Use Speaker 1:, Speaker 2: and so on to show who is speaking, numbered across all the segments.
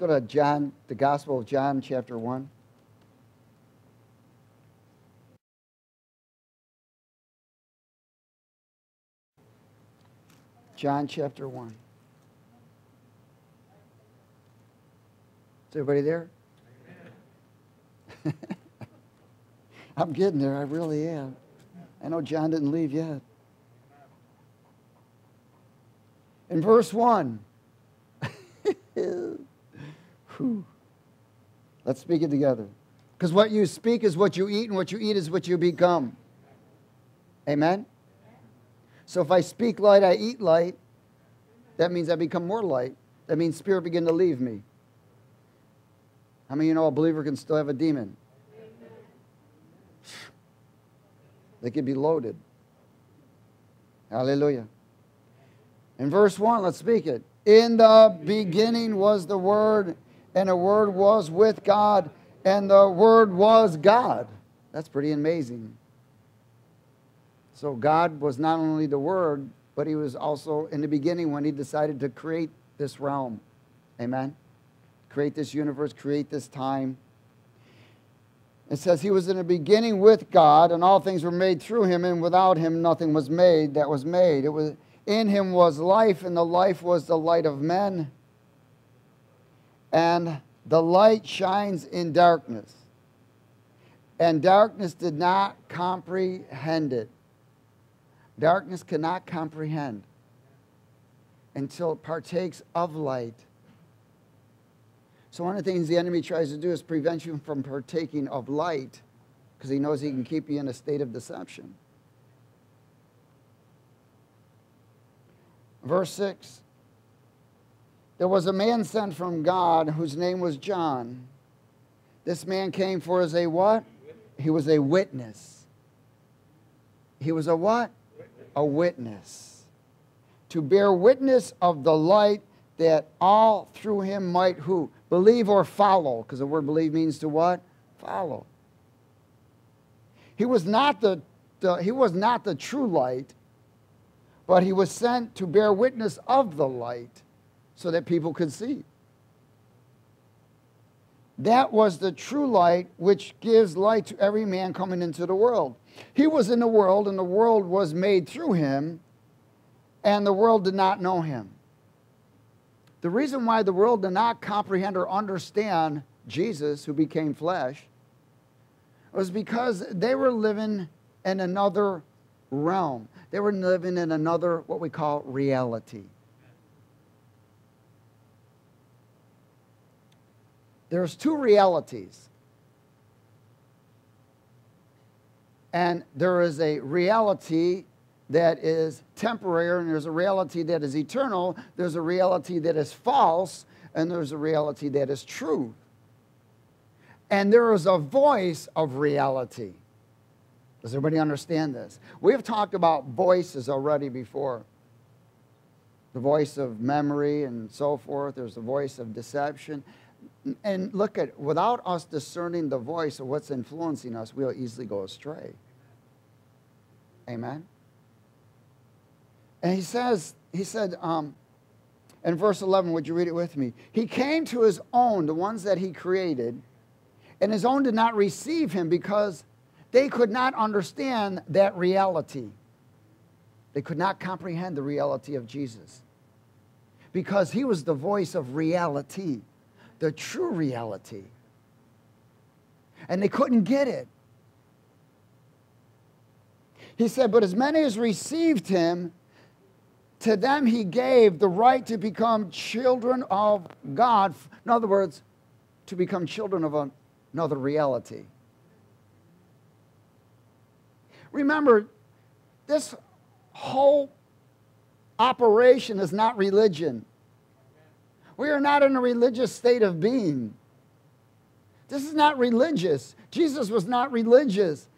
Speaker 1: Let's go to John, the Gospel of John, chapter 1. John chapter 1. Is everybody there? I'm getting there. I really am. I know John didn't leave yet. In verse 1, let's speak it together. Because what you speak is what you eat, and what you eat is what you become. Amen? So if I speak light, I eat light. That means I become more light. That means spirit begin to leave me. How many of you know a believer can still have a demon? They can be loaded. Hallelujah. In verse 1, let's speak it. In the beginning was the Word, and the Word was with God, and the Word was God. That's pretty amazing. So, God was not only the Word, but He was also in the beginning when He decided to create this realm. Amen create this universe, create this time. It says he was in the beginning with God, and all things were made through him, and without him nothing was made that was made. It was in him was life, and the life was the light of men. And the light shines in darkness. And darkness did not comprehend it. Darkness cannot comprehend until it partakes of light. So, one of the things the enemy tries to do is prevent you from partaking of light because he knows he can keep you in a state of deception. Verse 6 There was a man sent from God whose name was John. This man came for as a what? He was a witness. He was a what? A witness. To bear witness of the light that all through him might who? Believe or follow, because the word believe means to what? Follow. He was not the, the, he was not the true light, but he was sent to bear witness of the light so that people could see. That was the true light which gives light to every man coming into the world. He was in the world, and the world was made through him, and the world did not know him. The reason why the world did not comprehend or understand Jesus, who became flesh, was because they were living in another realm. They were living in another, what we call reality. There's two realities. And there is a reality that is temporary, and there's a reality that is eternal, there's a reality that is false, and there's a reality that is true. And there is a voice of reality. Does everybody understand this? We've talked about voices already before the voice of memory and so forth, there's the voice of deception. And look at, without us discerning the voice of what's influencing us, we'll easily go astray. Amen? And he says, he said, um, in verse 11, would you read it with me? He came to his own, the ones that he created, and his own did not receive him because they could not understand that reality. They could not comprehend the reality of Jesus because he was the voice of reality, the true reality. And they couldn't get it. He said, But as many as received him, to them he gave the right to become children of God. In other words, to become children of another reality. Remember, this whole operation is not religion. We are not in a religious state of being. This is not religious. Jesus was not religious.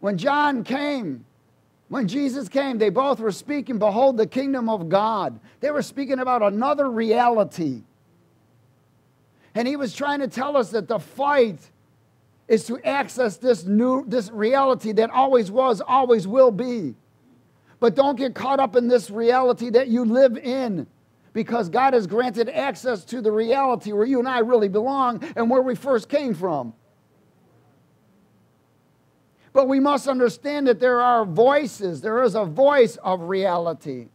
Speaker 1: When John came, when Jesus came, they both were speaking, Behold, the kingdom of God. They were speaking about another reality. And he was trying to tell us that the fight is to access this new this reality that always was, always will be. But don't get caught up in this reality that you live in because God has granted access to the reality where you and I really belong and where we first came from. But we must understand that there are voices. There is a voice of reality.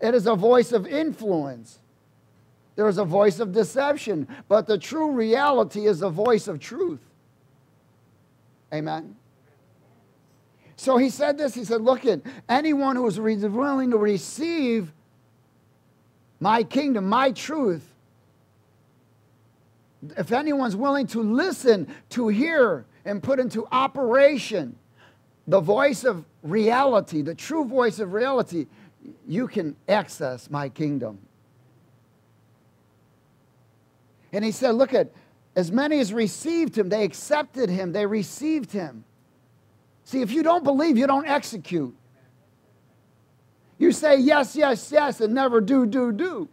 Speaker 1: It is a voice of influence. There is a voice of deception. But the true reality is a voice of truth. Amen. So he said this. He said, Look at anyone who is willing to receive my kingdom, my truth, if anyone's willing to listen, to hear, and put into operation the voice of reality, the true voice of reality, you can access my kingdom. And he said, Look at as many as received him, they accepted him, they received him. See, if you don't believe, you don't execute. You say yes, yes, yes, and never do, do, do.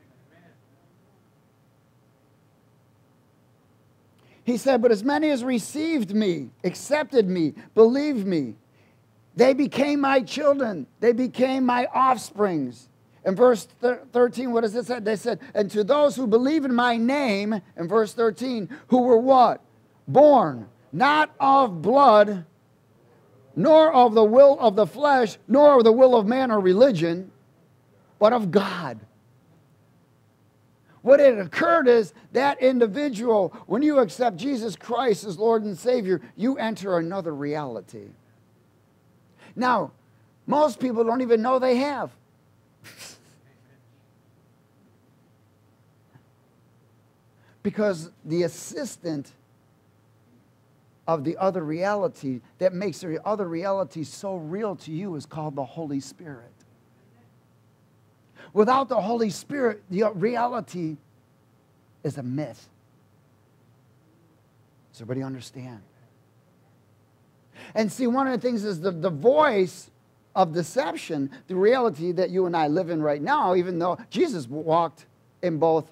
Speaker 1: He said, But as many as received me, accepted me, believed me, they became my children. They became my offsprings. In verse 13, what does it say? They said, And to those who believe in my name, in verse 13, who were what? Born, not of blood, nor of the will of the flesh, nor of the will of man or religion, but of God. What had occurred is that individual, when you accept Jesus Christ as Lord and Savior, you enter another reality. Now, most people don't even know they have. because the assistant of the other reality that makes the other reality so real to you is called the Holy Spirit. Without the Holy Spirit, the reality is a myth. Does everybody understand? And see, one of the things is the, the voice of deception, the reality that you and I live in right now, even though Jesus walked in both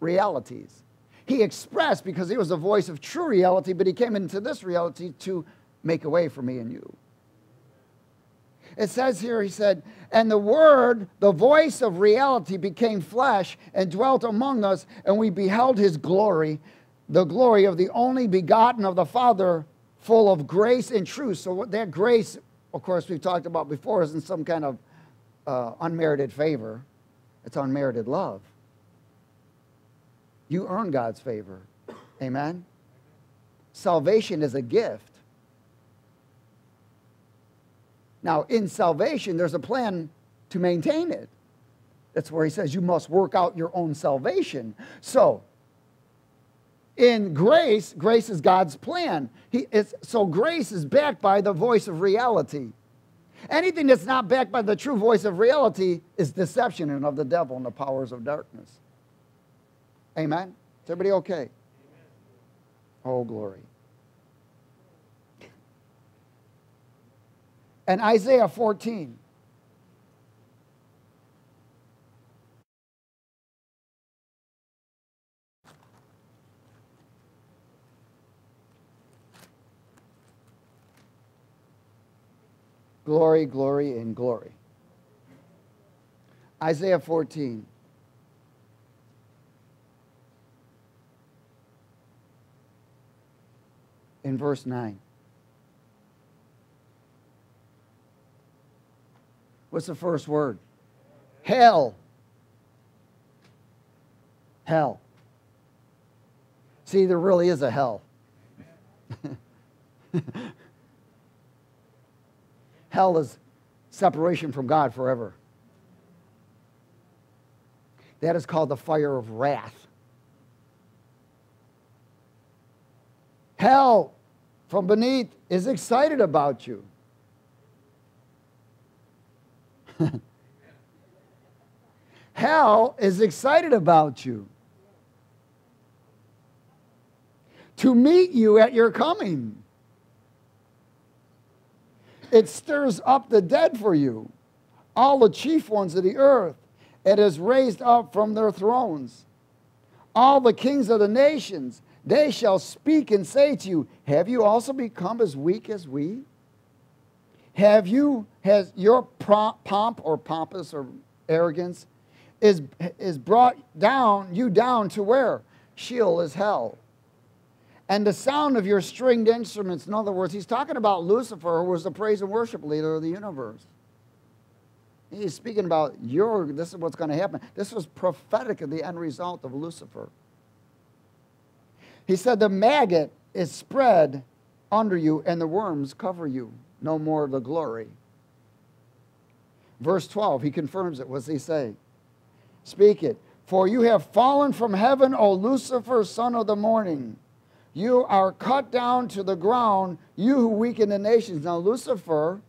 Speaker 1: realities. He expressed because he was the voice of true reality, but he came into this reality to make a way for me and you. It says here, he said, and the Word, the voice of reality, became flesh and dwelt among us, and we beheld his glory, the glory of the only begotten of the Father, full of grace and truth. So, that grace, of course, we've talked about before, isn't some kind of uh, unmerited favor, it's unmerited love. You earn God's favor. Amen? Salvation is a gift. Now, in salvation, there's a plan to maintain it. That's where he says you must work out your own salvation. So, in grace, grace is God's plan. He, is so, grace is backed by the voice of reality. Anything that's not backed by the true voice of reality is deception and of the devil and the powers of darkness. Amen? Is everybody okay? Oh, glory. and Isaiah 14. Glory, glory, and glory. Isaiah 14. In verse 9. What's the first word? Hell. Hell. See, there really is a hell. hell is separation from God forever. That is called the fire of wrath. Hell from beneath is excited about you. Hell is excited about you to meet you at your coming. It stirs up the dead for you, all the chief ones of the earth. It is raised up from their thrones. All the kings of the nations, they shall speak and say to you, Have you also become as weak as we? Have you, has your pomp or pompous or arrogance is, is brought down, you down to where? Sheol is hell. And the sound of your stringed instruments, in other words, he's talking about Lucifer, who was the praise and worship leader of the universe. He's speaking about your, this is what's going to happen. This was prophetic of the end result of Lucifer. He said, The maggot is spread under you, and the worms cover you. No more the glory. Verse 12, he confirms it. What does he say? Speak it. For you have fallen from heaven, O Lucifer, son of the morning. You are cut down to the ground, you who weaken the nations. Now, Lucifer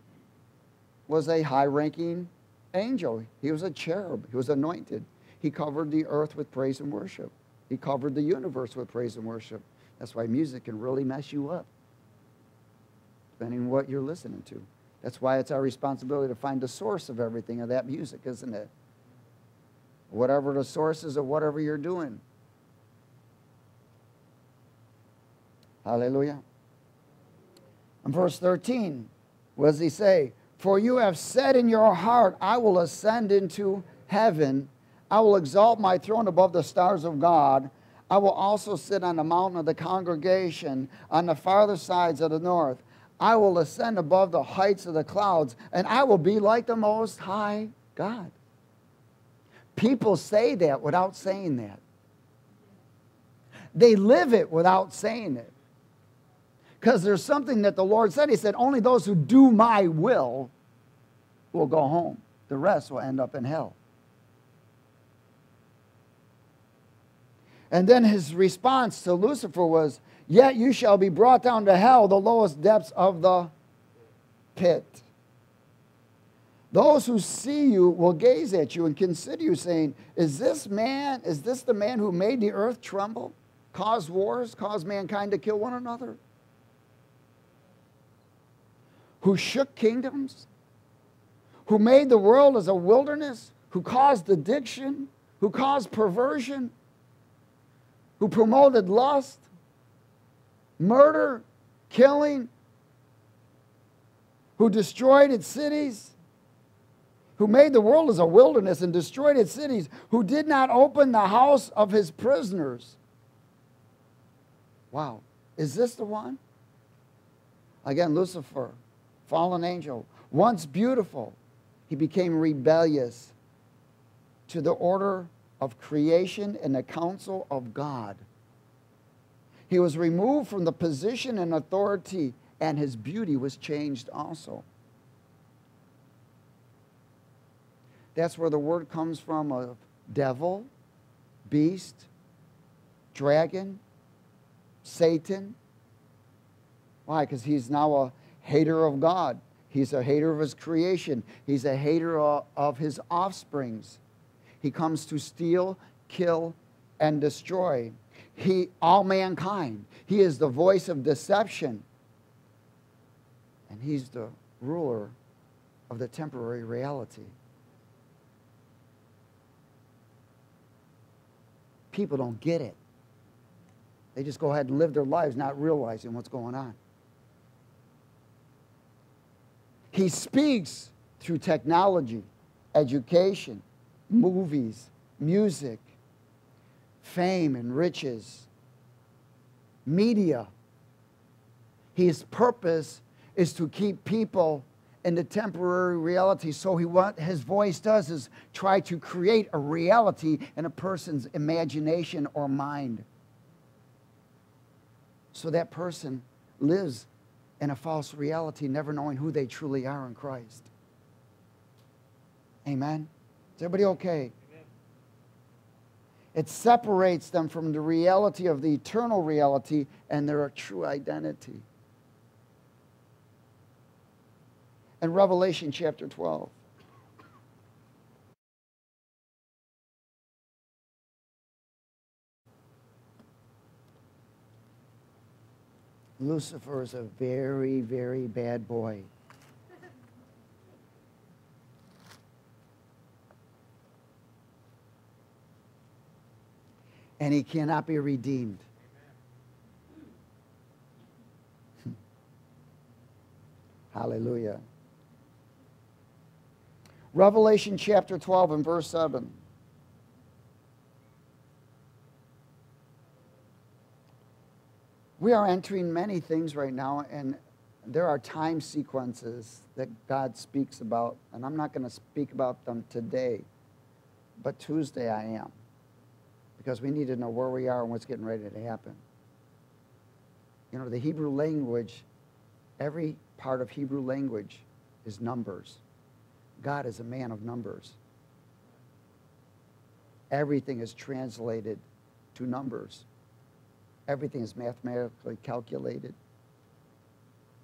Speaker 1: was a high ranking angel, he was a cherub, he was anointed. He covered the earth with praise and worship, he covered the universe with praise and worship. That's why music can really mess you up, depending on what you're listening to. That's why it's our responsibility to find the source of everything of that music, isn't it? Whatever the source is of whatever you're doing. Hallelujah. In verse 13, what does he say? For you have said in your heart, I will ascend into heaven. I will exalt my throne above the stars of God. I will also sit on the mountain of the congregation on the farther sides of the north. I will ascend above the heights of the clouds, and I will be like the Most High God. People say that without saying that. They live it without saying it. Because there's something that the Lord said. He said, Only those who do my will will go home, the rest will end up in hell. And then his response to Lucifer was, Yet you shall be brought down to hell, the lowest depths of the pit. Those who see you will gaze at you and consider you, saying, Is this man, is this the man who made the earth tremble, caused wars, caused mankind to kill one another? Who shook kingdoms? Who made the world as a wilderness? Who caused addiction? Who caused perversion? Who promoted lust? Murder? Killing? Who destroyed its cities? who made the world as a wilderness and destroyed its cities, who did not open the house of his prisoners. Wow. Is this the one? Again, Lucifer, fallen angel, once beautiful, he became rebellious to the order of creation and the counsel of God. He was removed from the position and authority, and his beauty was changed also. That's where the word comes from of devil, beast, dragon, Satan. Why? Because he's now a hater of God. He's a hater of his creation. He's a hater of his offsprings. He comes to steal, kill, and destroy. He, all mankind. He is the voice of deception. And he's the ruler of the temporary reality. people don't get it. They just go ahead and live their lives not realizing what's going on. He speaks through technology, education, movies, music, fame and riches, media. His purpose is to keep people in the temporary reality. So he what his voice does is try to create a reality in a person's imagination or mind. So that person lives in a false reality, never knowing who they truly are in Christ. Amen. Is everybody okay? It separates them from the reality of the eternal reality and their true identity. and Revelation chapter 12. Lucifer is a very, very bad boy. and he cannot be redeemed. Hallelujah. Revelation chapter 12 and verse 7. We are entering many things right now, and there are time sequences that God speaks about, and I'm not going to speak about them today, but Tuesday I am because we need to know where we are and what's getting ready to happen. You know, the Hebrew language, every part of Hebrew language is numbers. God is a man of numbers. Everything is translated to numbers. Everything is mathematically calculated.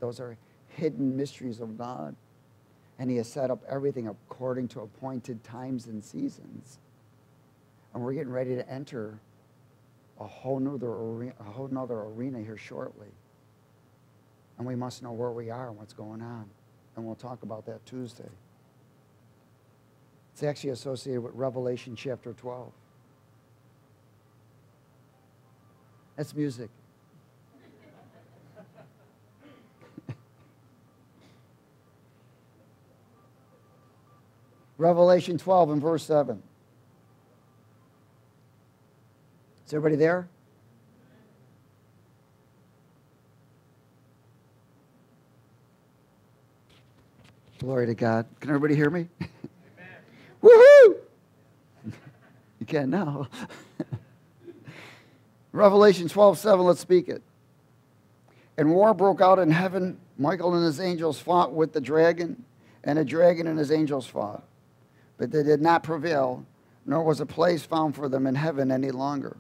Speaker 1: Those are hidden mysteries of God. And He has set up everything according to appointed times and seasons. And we're getting ready to enter a whole nother arena, a whole nother arena here shortly. And we must know where we are and what's going on. And we'll talk about that Tuesday. It's actually associated with Revelation chapter 12. That's music. Revelation 12 and verse 7. Is everybody there? Glory to God. Can everybody hear me? Woohoo! you can now. Revelation 12 7, let's speak it. And war broke out in heaven. Michael and his angels fought with the dragon, and the dragon and his angels fought. But they did not prevail, nor was a place found for them in heaven any longer.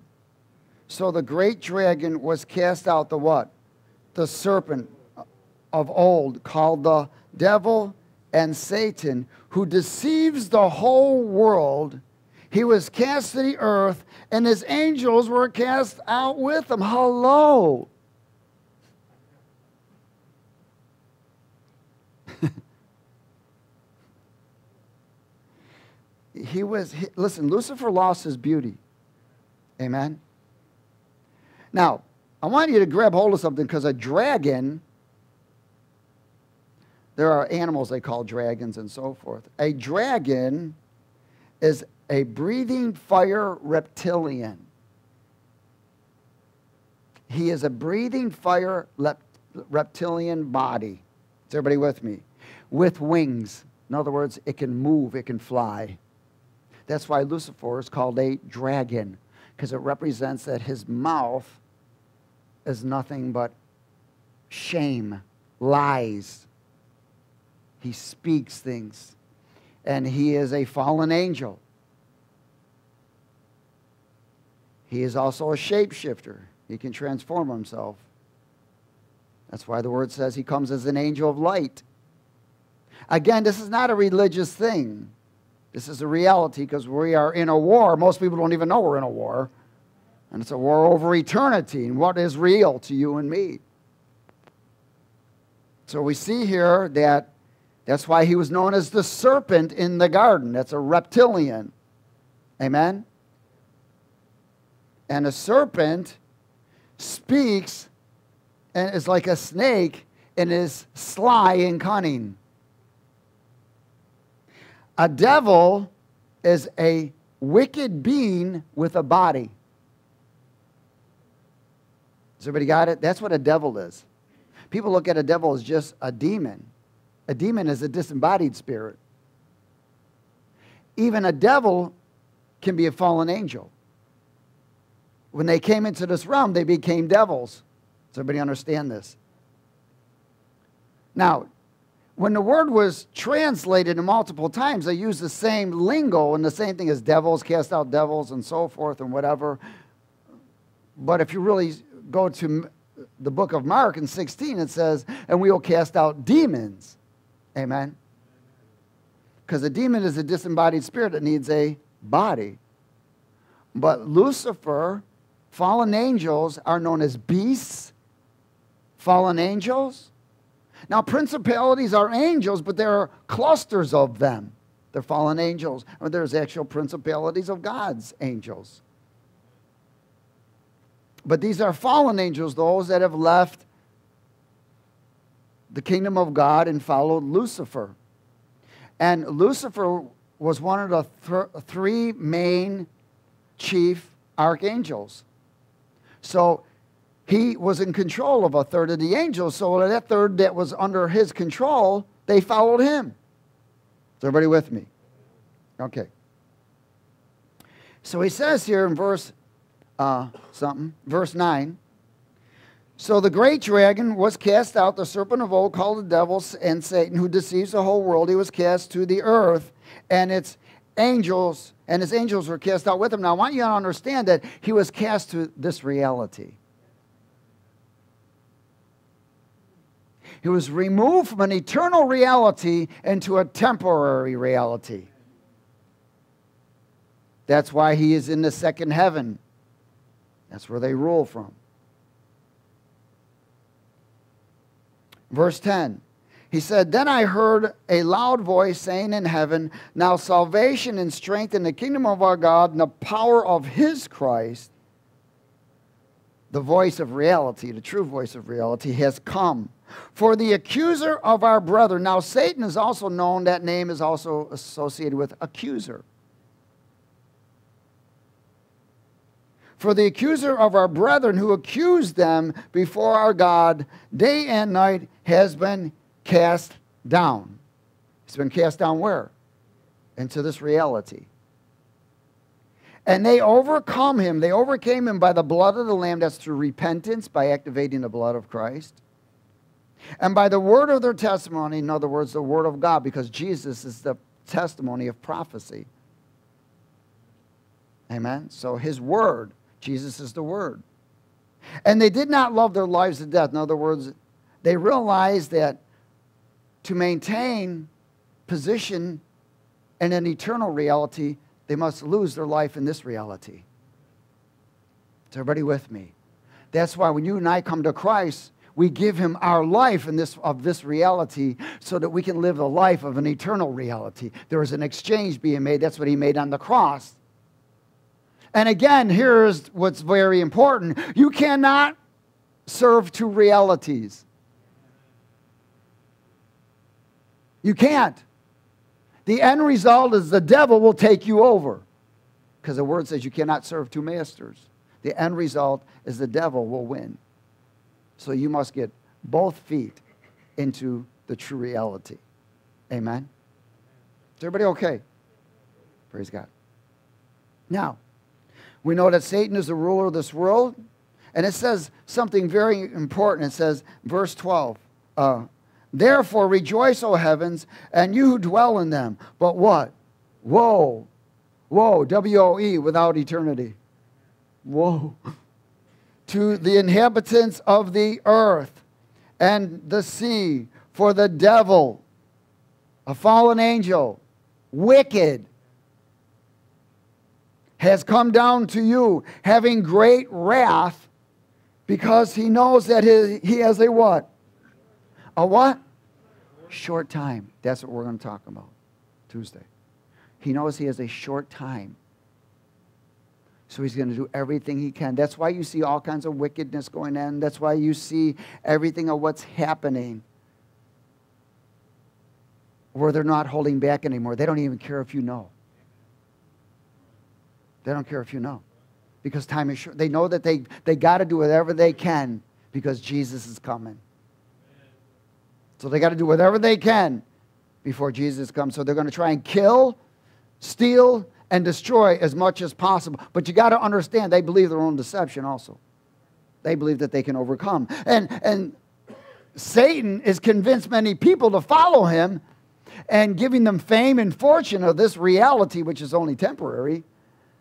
Speaker 1: So the great dragon was cast out, the what? The serpent of old, called the devil and Satan, who deceives the whole world. He was cast to the earth, and his angels were cast out with him. Hello. he was, he, listen, Lucifer lost his beauty. Amen. Now, I want you to grab hold of something because a dragon, there are animals they call dragons and so forth. A dragon is a breathing fire reptilian. He is a breathing fire reptilian body. Is everybody with me? With wings. In other words, it can move, it can fly. That's why Lucifer is called a dragon, because it represents that his mouth is nothing but shame, lies. He speaks things. And he is a fallen angel. He is also a shapeshifter. He can transform himself. That's why the word says he comes as an angel of light. Again, this is not a religious thing. This is a reality because we are in a war. Most people don't even know we're in a war. And it's a war over eternity and what is real to you and me. So we see here that that's why he was known as the serpent in the garden. That's a reptilian. Amen? And a serpent speaks and is like a snake and is sly and cunning. A devil is a wicked being with a body. Everybody got it? That's what a devil is. People look at a devil as just a demon. A demon is a disembodied spirit. Even a devil can be a fallen angel. When they came into this realm, they became devils. Does everybody understand this? Now, when the word was translated multiple times, they used the same lingo and the same thing as devils, cast out devils, and so forth, and whatever. But if you really go to the book of Mark in 16, it says, and we will cast out demons. Amen. Because a demon is a disembodied spirit that needs a body. But Lucifer, fallen angels, are known as beasts, fallen angels now, principalities are angels, but there are clusters of them. They're fallen angels, or there's actual principalities of God's angels. But these are fallen angels, those that have left the kingdom of God and followed Lucifer. And Lucifer was one of the th- three main chief archangels. So he was in control of a third of the angels. So that third that was under his control, they followed him. Is everybody with me? Okay. So he says here in verse uh, something, verse 9. So the great dragon was cast out, the serpent of old called the devil and Satan, who deceives the whole world. He was cast to the earth, and its angels, and his angels were cast out with him. Now I want you to understand that he was cast to this reality. He was removed from an eternal reality into a temporary reality. That's why he is in the second heaven. That's where they rule from. Verse 10. He said, Then I heard a loud voice saying in heaven, Now salvation and strength in the kingdom of our God and the power of his Christ, the voice of reality, the true voice of reality, has come. For the accuser of our brother, now Satan is also known, that name is also associated with accuser. For the accuser of our brethren who accused them before our God day and night has been cast down. It's been cast down where? Into this reality. And they overcome him. They overcame him by the blood of the Lamb. That's through repentance, by activating the blood of Christ. And by the word of their testimony, in other words, the word of God, because Jesus is the testimony of prophecy. Amen? So his word Jesus is the Word. And they did not love their lives to death. In other words, they realized that to maintain position in an eternal reality, they must lose their life in this reality. Is everybody with me? That's why when you and I come to Christ, we give him our life in this, of this reality so that we can live the life of an eternal reality. There is an exchange being made. That's what he made on the cross. And again, here's what's very important you cannot serve two realities. You can't. The end result is the devil will take you over because the word says you cannot serve two masters. The end result is the devil will win. So you must get both feet into the true reality. Amen? Is everybody okay? Praise God. Now, we know that Satan is the ruler of this world. And it says something very important. It says, verse 12, uh, Therefore rejoice, O heavens, and you who dwell in them. But what? Woe. Woe. W O E, without eternity. Woe. to the inhabitants of the earth and the sea, for the devil, a fallen angel, wicked, has come down to you, having great wrath, because he knows that his, he has a what? A what? Short time. That's what we're going to talk about Tuesday. He knows he has a short time. So he's going to do everything he can. That's why you see all kinds of wickedness going on. That's why you see everything of what's happening. Where they're not holding back anymore. They don't even care if you know. They don't care if you know because time is short. They know that they, they got to do whatever they can because Jesus is coming. So they got to do whatever they can before Jesus comes. So they're going to try and kill, steal, and destroy as much as possible. But you got to understand, they believe their own deception also. They believe that they can overcome. And, and Satan is convinced many people to follow him and giving them fame and fortune of this reality, which is only temporary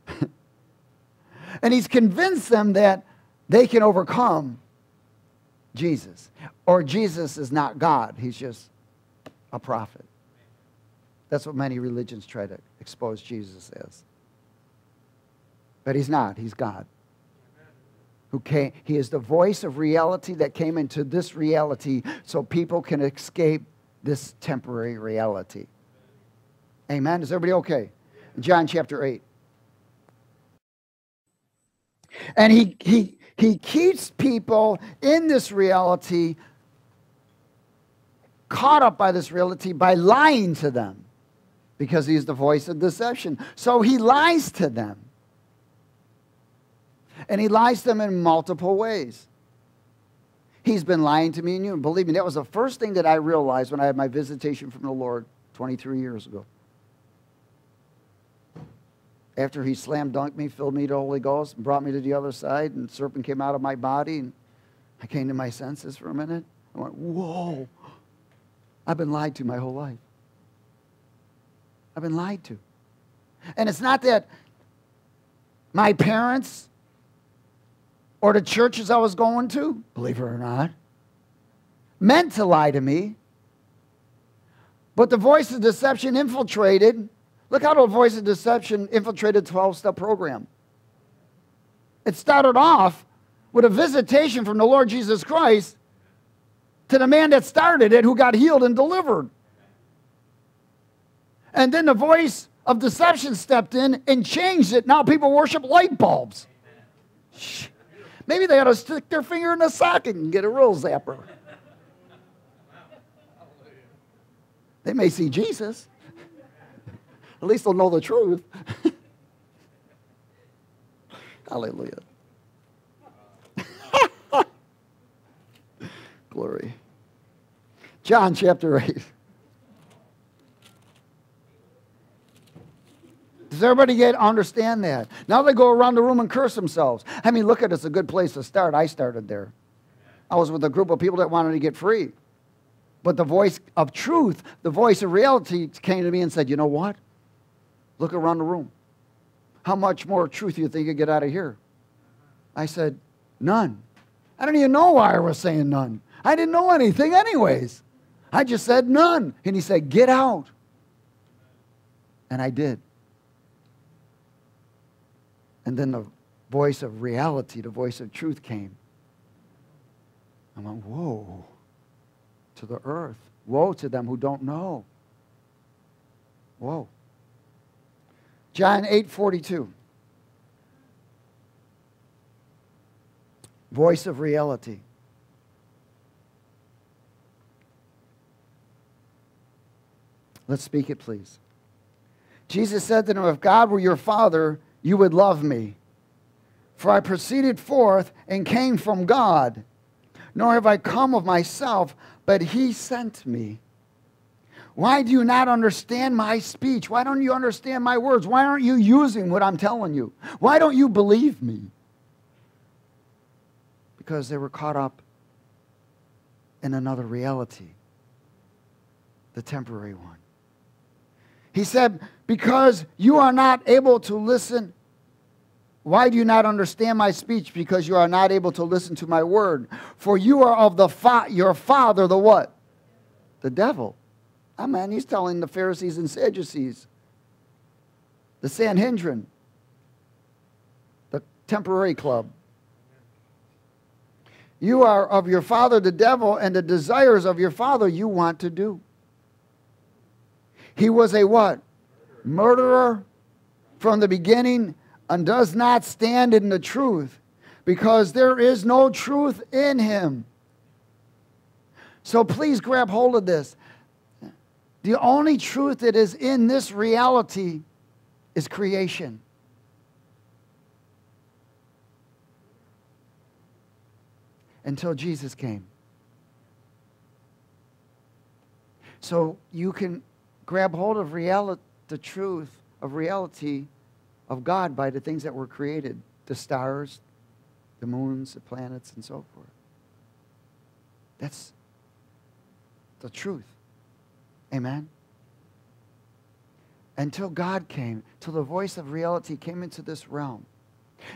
Speaker 1: and he's convinced them that they can overcome Jesus. Or Jesus is not God, he's just a prophet. That's what many religions try to expose Jesus as. But he's not, he's God. Who came, he is the voice of reality that came into this reality so people can escape this temporary reality. Amen. Is everybody okay? John chapter 8. And he, he, he keeps people in this reality, caught up by this reality by lying to them because he's the voice of deception. So he lies to them. And he lies to them in multiple ways. He's been lying to me and you. And believe me, that was the first thing that I realized when I had my visitation from the Lord 23 years ago. After he slam dunked me, filled me with the Holy Ghost, and brought me to the other side, and the serpent came out of my body, and I came to my senses for a minute. I went, Whoa, I've been lied to my whole life. I've been lied to. And it's not that my parents or the churches I was going to, believe it or not, meant to lie to me. But the voice of deception infiltrated. Look how the voice of deception infiltrated 12 step program. It started off with a visitation from the Lord Jesus Christ to the man that started it who got healed and delivered. And then the voice of deception stepped in and changed it. Now people worship light bulbs. Maybe they ought to stick their finger in the socket and get a real zapper. They may see Jesus. At least they'll know the truth. Hallelujah. Glory. John chapter 8. Does everybody get understand that? Now they go around the room and curse themselves. I mean, look at it's a good place to start. I started there. I was with a group of people that wanted to get free. But the voice of truth, the voice of reality came to me and said, You know what? Look around the room. How much more truth do you think you get out of here? I said, None. I don't even know why I was saying none. I didn't know anything, anyways. I just said none. And he said, Get out. And I did. And then the voice of reality, the voice of truth came. I went, Woe to the earth. Woe to them who don't know. Woe. John 8 42. Voice of reality. Let's speak it, please. Jesus said to them, If God were your father, you would love me. For I proceeded forth and came from God, nor have I come of myself, but he sent me. Why do you not understand my speech? Why don't you understand my words? Why aren't you using what I'm telling you? Why don't you believe me? Because they were caught up in another reality, the temporary one. He said, Because you are not able to listen. Why do you not understand my speech? Because you are not able to listen to my word. For you are of the fa- your father, the what? The devil. Ah, man, he's telling the Pharisees and Sadducees, the Sanhedrin, the temporary club. You are of your father, the devil, and the desires of your father you want to do. He was a what? Murderer from the beginning and does not stand in the truth because there is no truth in him. So please grab hold of this. The only truth that is in this reality is creation. Until Jesus came. So you can grab hold of reality, the truth of reality of God by the things that were created the stars, the moons, the planets, and so forth. That's the truth. Amen. Until God came, till the voice of reality came into this realm.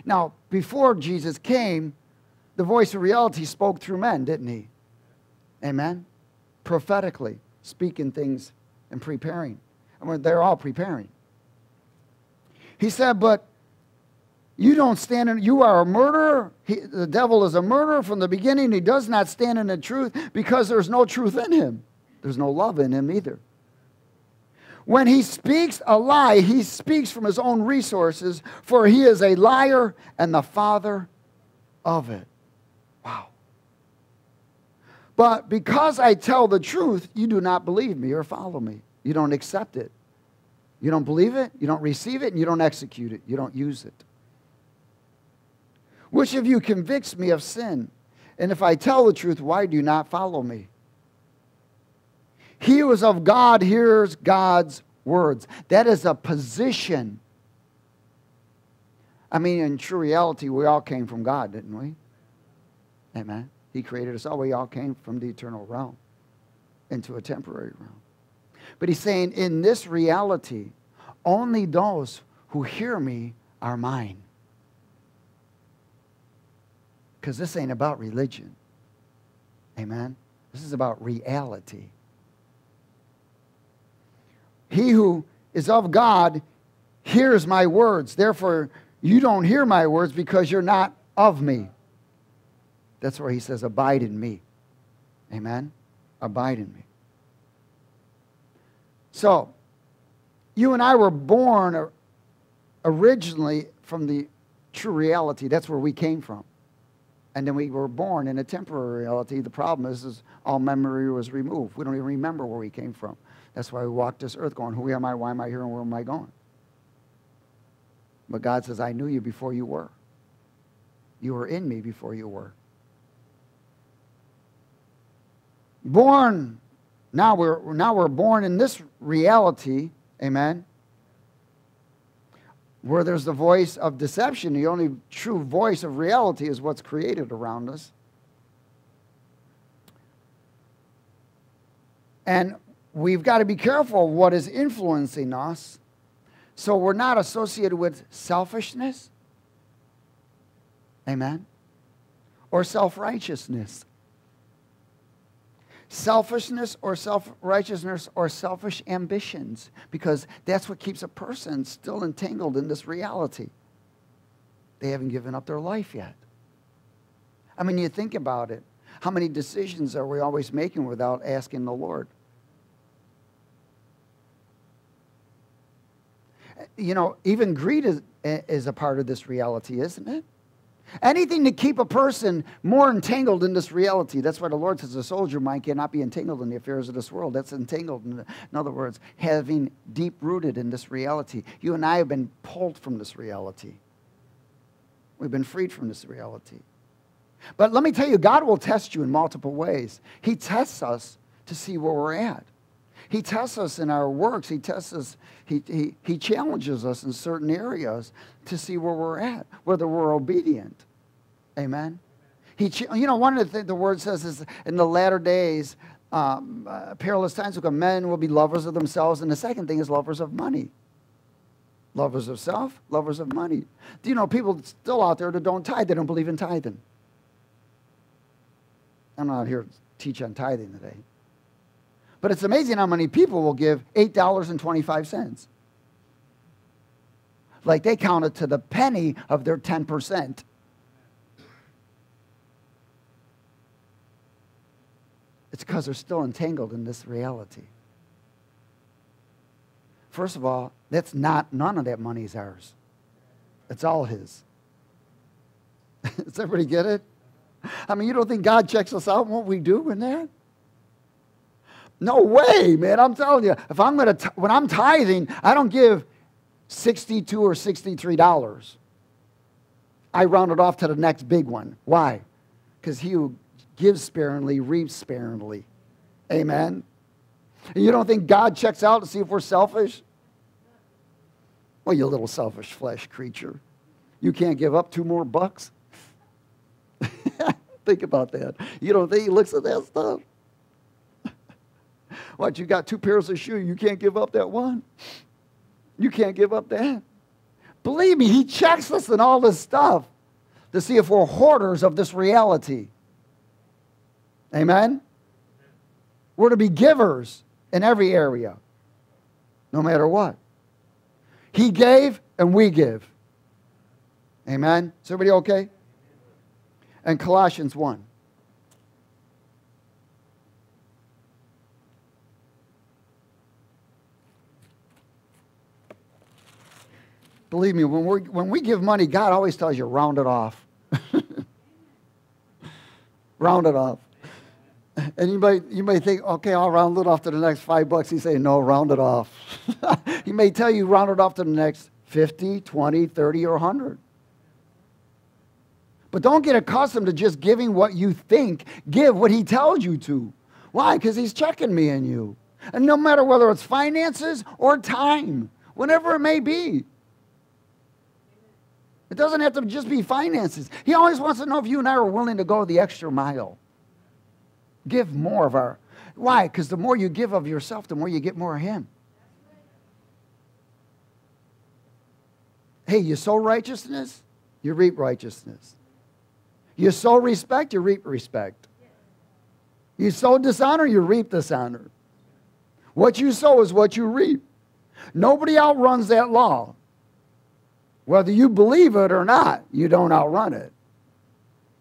Speaker 1: Now, before Jesus came, the voice of reality spoke through men, didn't he? Amen. Prophetically, speaking things and preparing. I mean, they're all preparing. He said, But you don't stand in, you are a murderer. He, the devil is a murderer from the beginning. He does not stand in the truth because there's no truth in him. There's no love in him either. When he speaks a lie, he speaks from his own resources, for he is a liar and the father of it. Wow. But because I tell the truth, you do not believe me or follow me. You don't accept it. You don't believe it, you don't receive it, and you don't execute it. You don't use it. Which of you convicts me of sin? And if I tell the truth, why do you not follow me? He who is of God hears God's words. That is a position. I mean, in true reality, we all came from God, didn't we? Amen. He created us all. We all came from the eternal realm into a temporary realm. But he's saying, in this reality, only those who hear me are mine. Because this ain't about religion. Amen. This is about reality. He who is of God hears my words. Therefore, you don't hear my words because you're not of me. That's where he says, Abide in me. Amen? Abide in me. So, you and I were born originally from the true reality. That's where we came from. And then we were born in a temporary reality. The problem is, is all memory was removed. We don't even remember where we came from. That's why we walk this earth going, Who am I? Why am I here? And where am I going? But God says, I knew you before you were. You were in me before you were. Born, now we're, now we're born in this reality, amen, where there's the voice of deception. The only true voice of reality is what's created around us. And we've got to be careful of what is influencing us so we're not associated with selfishness. Amen. Or self righteousness. Selfishness or self righteousness or selfish ambitions, because that's what keeps a person still entangled in this reality. They haven't given up their life yet. I mean, you think about it. How many decisions are we always making without asking the Lord? You know, even greed is, is a part of this reality, isn't it? Anything to keep a person more entangled in this reality. That's why the Lord says a soldier mind cannot be entangled in the affairs of this world. That's entangled, in, in other words, having deep rooted in this reality. You and I have been pulled from this reality. We've been freed from this reality. But let me tell you, God will test you in multiple ways. He tests us to see where we're at. He tests us in our works. He tests us, he, he, he challenges us in certain areas to see where we're at, whether we're obedient. Amen. He, you know, one of the things the word says is in the latter days, um, uh, perilous times will come. Men will be lovers of themselves, and the second thing is lovers of money. Lovers of self, lovers of money. Do you know people still out there that don't tithe? They don't believe in tithing. I'm not here to teach on tithing today. But it's amazing how many people will give $8.25. Like they count it to the penny of their 10%. It's because they're still entangled in this reality. First of all, that's not, none of that money is ours. It's all His. Does everybody get it? I mean, you don't think God checks us out what we do in there? No way, man. I'm telling you, if I'm gonna t- when I'm tithing, I don't give 62 or 63 dollars. I round it off to the next big one. Why? Because he who gives sparingly reaps sparingly. Amen. And you don't think God checks out to see if we're selfish? Well, you little selfish flesh creature. You can't give up two more bucks? think about that. You don't think he looks at that stuff? What, you got two pairs of shoes, you can't give up that one? You can't give up that? Believe me, he checks us and all this stuff to see if we're hoarders of this reality. Amen? We're to be givers in every area, no matter what. He gave and we give. Amen? Is everybody okay? And Colossians 1. Believe me, when, we when we give money, God always tells you, round it off. round it off. And you may, you may think, okay, I'll round it off to the next five bucks. He's saying, no, round it off. he may tell you, round it off to the next 50, 20, 30, or 100. But don't get accustomed to just giving what you think. Give what he tells you to. Why? Because he's checking me and you. And no matter whether it's finances or time, whatever it may be. Doesn't have to just be finances. He always wants to know if you and I are willing to go the extra mile. Give more of our. Why? Because the more you give of yourself, the more you get more of Him. Hey, you sow righteousness, you reap righteousness. You sow respect, you reap respect. You sow dishonor, you reap dishonor. What you sow is what you reap. Nobody outruns that law. Whether you believe it or not, you don't outrun it.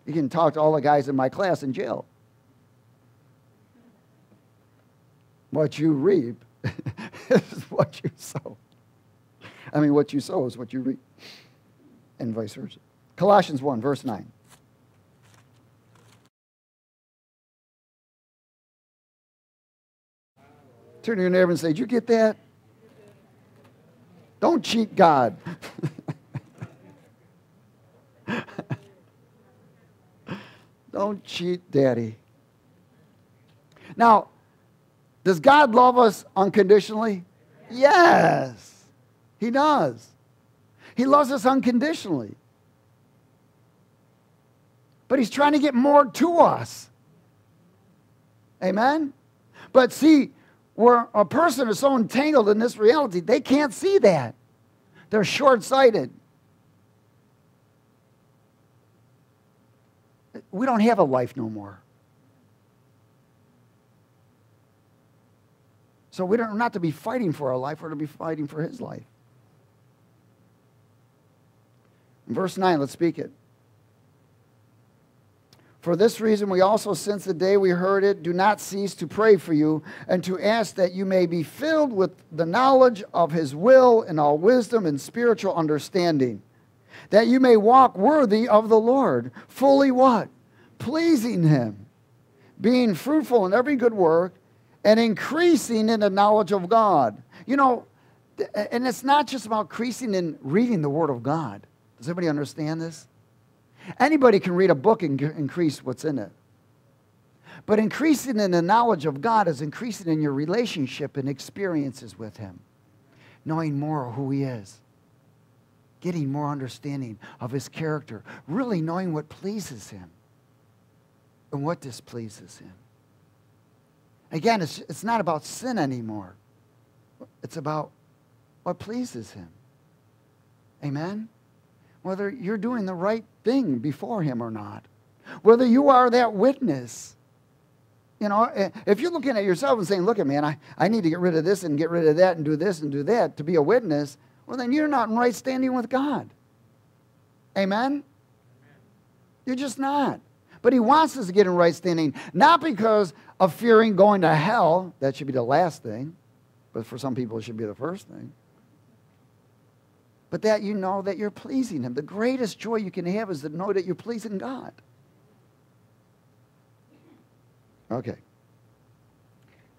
Speaker 1: You can talk to all the guys in my class in jail. What you reap is what you sow. I mean, what you sow is what you reap, and vice versa. Colossians 1, verse 9. Turn to your neighbor and say, Did you get that? Don't cheat God. Don't cheat daddy. Now, does God love us unconditionally? Yes, He does. He loves us unconditionally. But He's trying to get more to us. Amen? But see, where a person is so entangled in this reality, they can't see that. They're short sighted. We don't have a life no more. So we don't not to be fighting for our life, we're to be fighting for his life. In verse 9, let's speak it. For this reason, we also, since the day we heard it, do not cease to pray for you and to ask that you may be filled with the knowledge of his will and all wisdom and spiritual understanding, that you may walk worthy of the Lord, fully what? Pleasing him, being fruitful in every good work and increasing in the knowledge of God. You know, and it's not just about increasing in reading the Word of God. Does anybody understand this? Anybody can read a book and increase what's in it. But increasing in the knowledge of God is increasing in your relationship and experiences with Him, knowing more of who He is, getting more understanding of His character, really knowing what pleases Him and what displeases Him. Again, it's, it's not about sin anymore, it's about what pleases Him. Amen? whether you're doing the right thing before Him or not, whether you are that witness. You know, eh, if you're looking at yourself and saying, look at me, and I, I need to get rid of this and get rid of that and do this and do that to be a witness, well, then you're not in right standing with God. Amen? You're just not. But He wants us to get in right standing, not because of fearing going to hell. That should be the last thing. But for some people, it should be the first thing but that you know that you're pleasing Him. The greatest joy you can have is to know that you're pleasing God. Okay.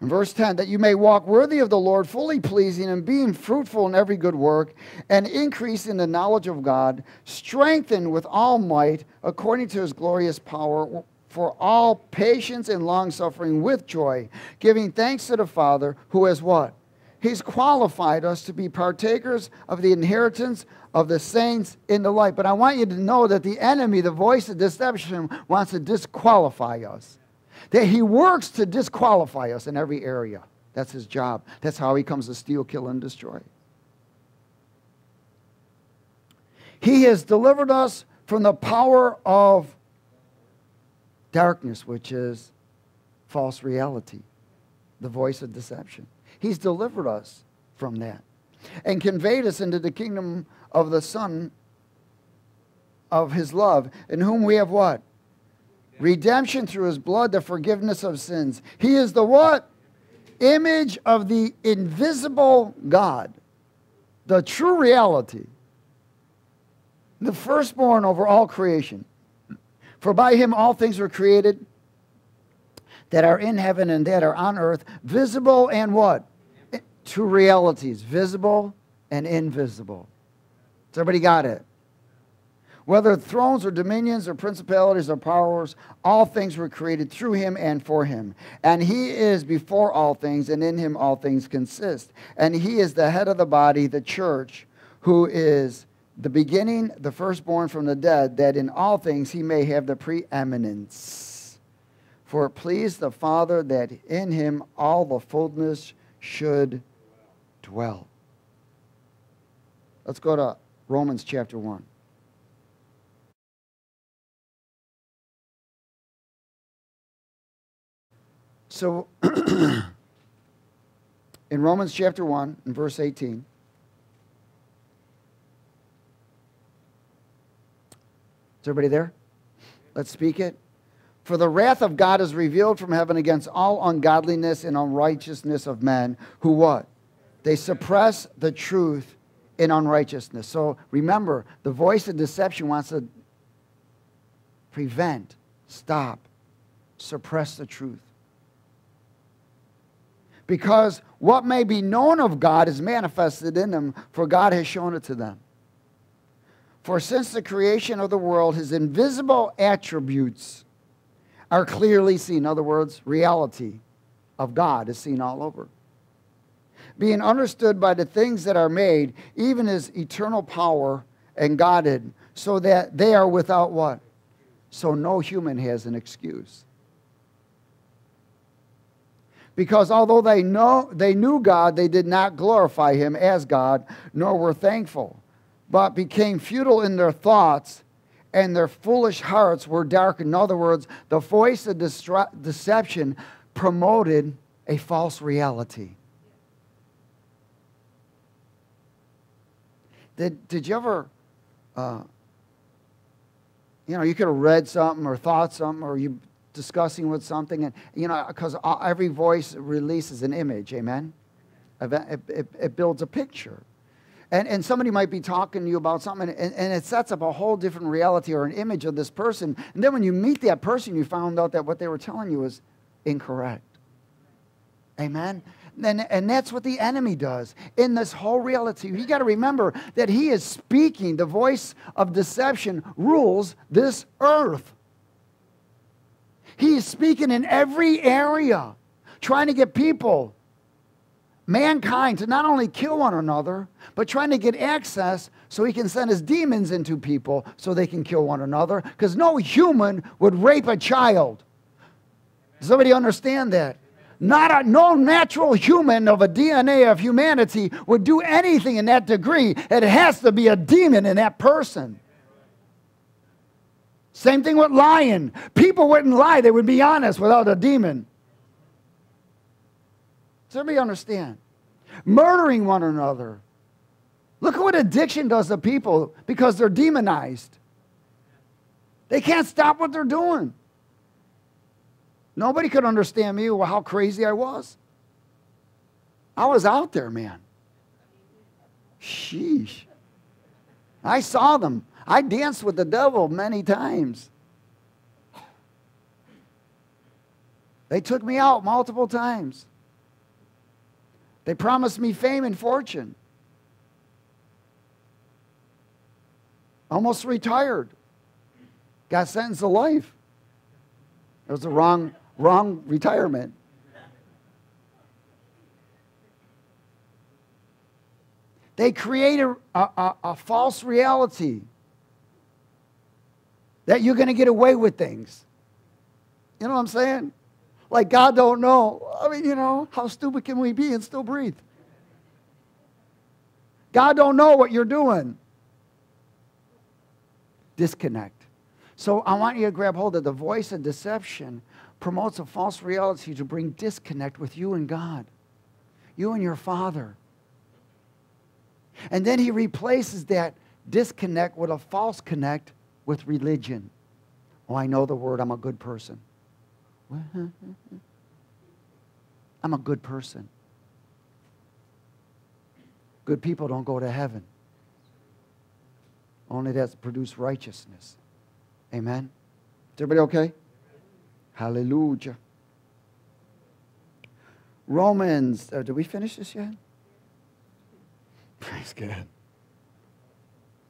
Speaker 1: In verse 10, that you may walk worthy of the Lord, fully pleasing and being fruitful in every good work, and increase in the knowledge of God, strengthened with all might according to his glorious power, for all patience and long suffering with joy, giving thanks to the Father who has what? He's qualified us to be partakers of the inheritance of the saints in the light. But I want you to know that the enemy, the voice of deception, wants to disqualify us. That he works to disqualify us in every area. That's his job. That's how he comes to steal, kill, and destroy. He has delivered us from the power of darkness, which is false reality, the voice of deception. He's delivered us from that and conveyed us into the kingdom of the Son of his love, in whom we have what? Redemption through his blood, the forgiveness of sins. He is the what? Image of the invisible God, the true reality, the firstborn over all creation. For by him all things were created that are in heaven and that are on earth, visible and what? Two realities, visible and invisible. Everybody got it? Whether thrones or dominions or principalities or powers, all things were created through him and for him. And he is before all things, and in him all things consist. And he is the head of the body, the church, who is the beginning, the firstborn from the dead, that in all things he may have the preeminence. For it pleased the Father that in him all the fullness should dwell. Let's go to Romans chapter 1. So, in Romans chapter 1, in verse 18, is everybody there? Let's speak it. For the wrath of God is revealed from heaven against all ungodliness and unrighteousness of men who what? They suppress the truth in unrighteousness. So remember, the voice of deception wants to prevent, stop, suppress the truth. Because what may be known of God is manifested in them, for God has shown it to them. For since the creation of the world, his invisible attributes are clearly seen. In other words, reality of God is seen all over being understood by the things that are made, even his eternal power and Godhead, so that they are without what? So no human has an excuse. Because although they, know, they knew God, they did not glorify him as God, nor were thankful, but became futile in their thoughts, and their foolish hearts were darkened. In other words, the voice of deception promoted a false reality. Did, did you ever, uh, you know, you could have read something or thought something or you discussing with something, and, you know, because uh, every voice releases an image, amen? It, it, it, builds a picture. And, and somebody might be talking to you about something, and, and it sets up a whole different reality or an image of this person. And then when you meet that person, you found out that what they were telling you was incorrect. Amen? And, and that's what the enemy does in this whole reality. You got to remember that he is speaking. The voice of deception rules this earth. He is speaking in every area, trying to get people, mankind, to not only kill one another, but trying to get access so he can send his demons into people so they can kill one another. Because no human would rape a child. Does somebody understand that? Not a, no natural human of a DNA of humanity would do anything in that degree. It has to be a demon in that person. Same thing with lying. People wouldn't lie, they would be honest without a demon. Does everybody understand? Murdering one another. Look at what addiction does to people because they're demonized. They can't stop what they're doing. Nobody could understand me or how crazy I was. I was out there, man. Sheesh. I saw them. I danced with the devil many times. They took me out multiple times. They promised me fame and fortune. Almost retired. Got sentenced to life. It was the wrong wrong retirement. They create a, a, a false reality that you're going to get away with things. You know what I'm saying? Like God don't know. I mean, you know, how stupid can we be and still breathe? God don't know what you're doing. Disconnect. So I want you to grab hold of the voice of deception promotes a false reality to bring disconnect with you and God, you and your Father. And then he replaces that disconnect with a false connect with religion. Oh, I know the word, I'm a good person. I'm a good person. Good people don't go to heaven. Only that's produce righteousness. Amen. Is everybody okay? Hallelujah. Romans, uh, did we finish this yet? Praise God.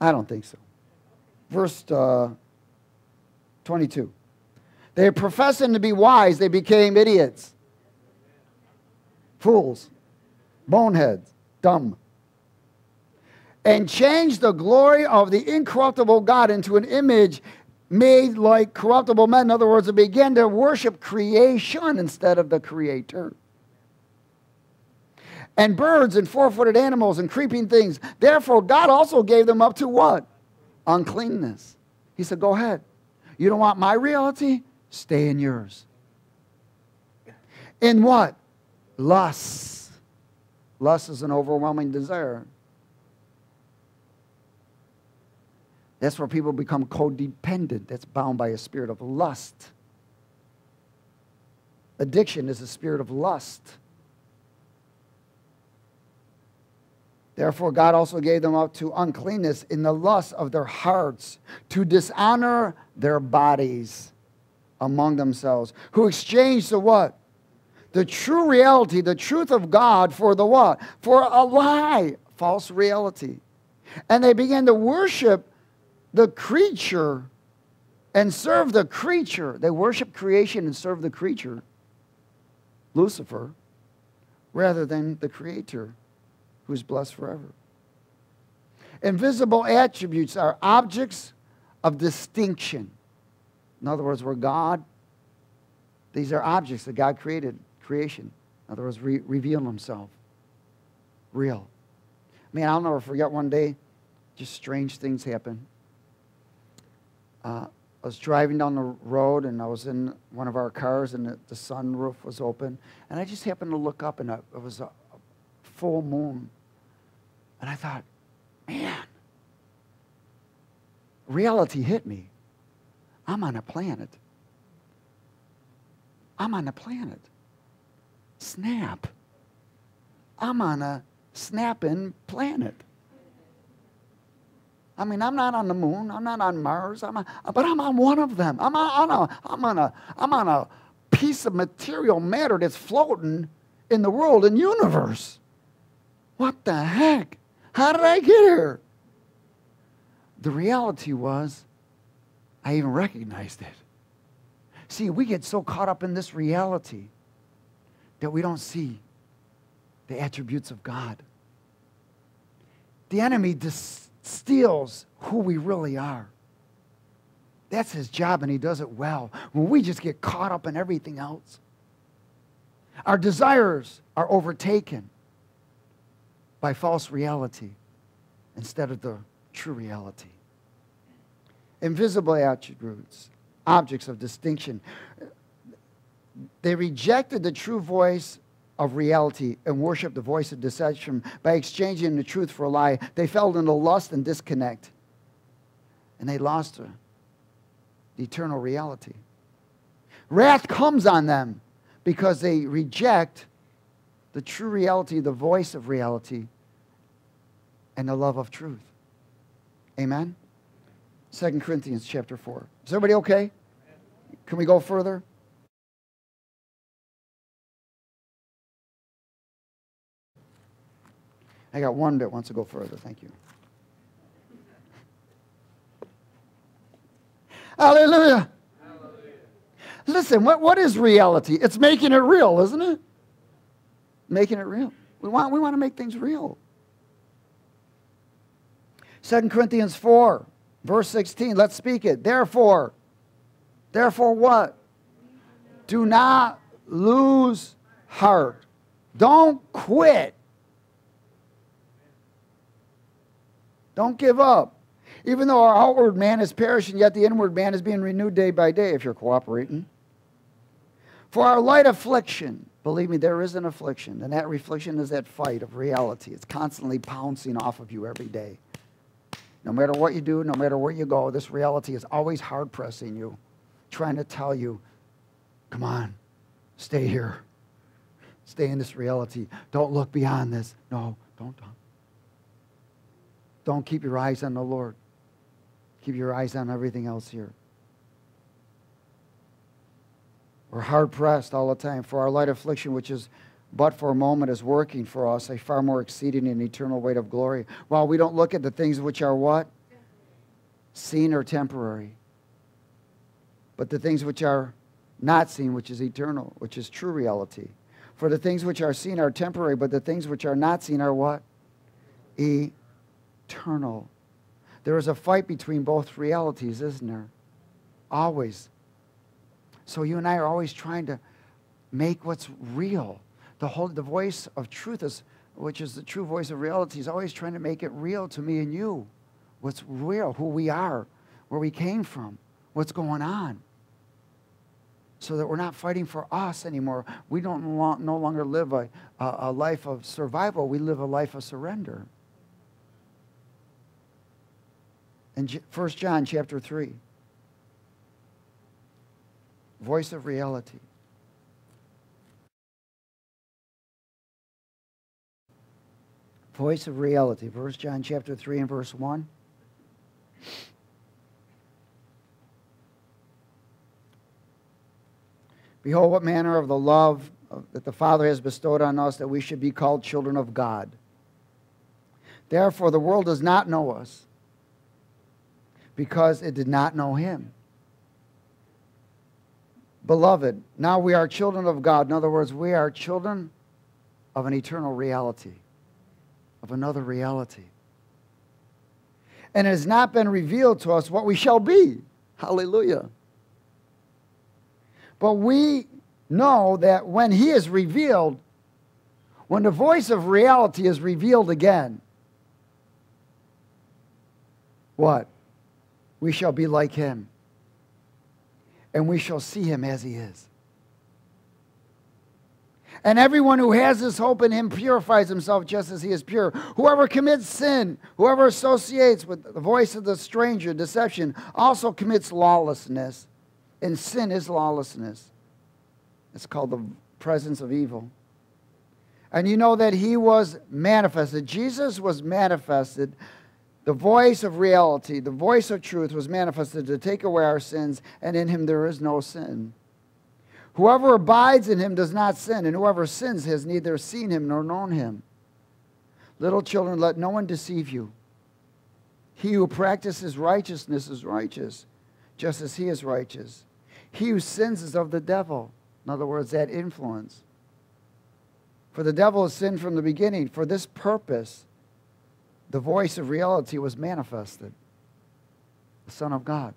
Speaker 1: I don't think so. Verse uh, 22. They professing to be wise, they became idiots, fools, boneheads, dumb, and changed the glory of the incorruptible God into an image made like corruptible men. In other words, they began to worship creation instead of the creator. And birds and four footed animals and creeping things. Therefore, God also gave them up to what? Uncleanness. He said, Go ahead. You don't want my reality? Stay in yours. In what? Lust. Lust is an overwhelming desire. That's where people become codependent. That's bound by a spirit of lust. Addiction is a spirit of lust. Therefore, God also gave them up to uncleanness in the lust of their hearts, to dishonor their bodies among themselves, who exchanged the what? The true reality, the truth of God for the what? For a lie, false reality. And they began to worship the creature and serve the creature. They worship creation and serve the creature, Lucifer, rather than the creator who's blessed forever. Invisible attributes are objects of distinction. In other words, where God, these are objects that God created, creation. In other words, re- reveal himself. Real. I mean, I'll never forget one day, just strange things happen uh, I was driving down the road and I was in one of our cars and the, the sunroof was open. And I just happened to look up and it was a full moon. And I thought, man, reality hit me. I'm on a planet. I'm on a planet. Snap. I'm on a snapping planet. I mean, I'm not on the moon. I'm not on Mars. I'm but I'm on one of them. I'm on, a, I'm, on a, I'm on a piece of material matter that's floating in the world and universe. What the heck? How did I get here? The reality was, I even recognized it. See, we get so caught up in this reality that we don't see the attributes of God. The enemy dis- steals who we really are. That's his job, and he does it well. When we just get caught up in everything else, our desires are overtaken by false reality instead of the true reality. Invisible attributes, objects of distinction. They rejected the true voice of reality and worshiped the voice of deception by exchanging the truth for a lie. They fell into lust and disconnect. And they lost the eternal reality. Wrath comes on them because they reject the true reality, the voice of reality, and the love of truth. Amen? 2 Corinthians chapter 4. Is everybody okay? Can we go further? I got one that wants to go further. Thank you. Hallelujah. Hallelujah. Listen, what, what is reality? It's making it real, isn't it? Making it real. We want, we want to make things real. 2 Corinthians 4, verse 16. Let's speak it. Therefore, therefore what? Do not lose heart. Don't quit. Don't give up. Even though our outward man is perishing, yet the inward man is being renewed day by day if you're cooperating. For our light affliction, believe me, there is an affliction, and that affliction is that fight of reality. It's constantly pouncing off of you every day. No matter what you do, no matter where you go, this reality is always hard pressing you, trying to tell you, come on, stay here. Stay in this reality. Don't look beyond this. No, don't, don't. Don't keep your eyes on the Lord. Keep your eyes on everything else here. We're hard pressed all the time for our light affliction, which is but for a moment is working for us a far more exceeding and eternal weight of glory. While we don't look at the things which are what? seen or temporary. But the things which are not seen, which is eternal, which is true reality. For the things which are seen are temporary, but the things which are not seen are what? Eternal. There is a fight between both realities, isn't there? Always. So you and I are always trying to make what's real. The whole the voice of truth is which is the true voice of reality, is always trying to make it real to me and you. What's real, who we are, where we came from, what's going on. So that we're not fighting for us anymore. We don't no longer live a, a, a life of survival, we live a life of surrender. In 1 John chapter 3, voice of reality. Voice of reality. 1 John chapter 3 and verse 1. Behold, what manner of the love that the Father has bestowed on us that we should be called children of God. Therefore, the world does not know us because it did not know him. Beloved, now we are children of God. In other words, we are children of an eternal reality, of another reality. And it has not been revealed to us what we shall be. Hallelujah. But we know that when He is revealed, when the voice of reality is revealed again, what? We shall be like Him. And we shall see Him as He is. And everyone who has this hope in him purifies himself just as he is pure. Whoever commits sin, whoever associates with the voice of the stranger, deception, also commits lawlessness. And sin is lawlessness. It's called the presence of evil. And you know that he was manifested. Jesus was manifested. The voice of reality, the voice of truth was manifested to take away our sins, and in him there is no sin. Whoever abides in him does not sin, and whoever sins has neither seen him nor known him. Little children, let no one deceive you. He who practices righteousness is righteous, just as he is righteous. He who sins is of the devil. In other words, that influence. For the devil has sinned from the beginning. For this purpose, the voice of reality was manifested the Son of God,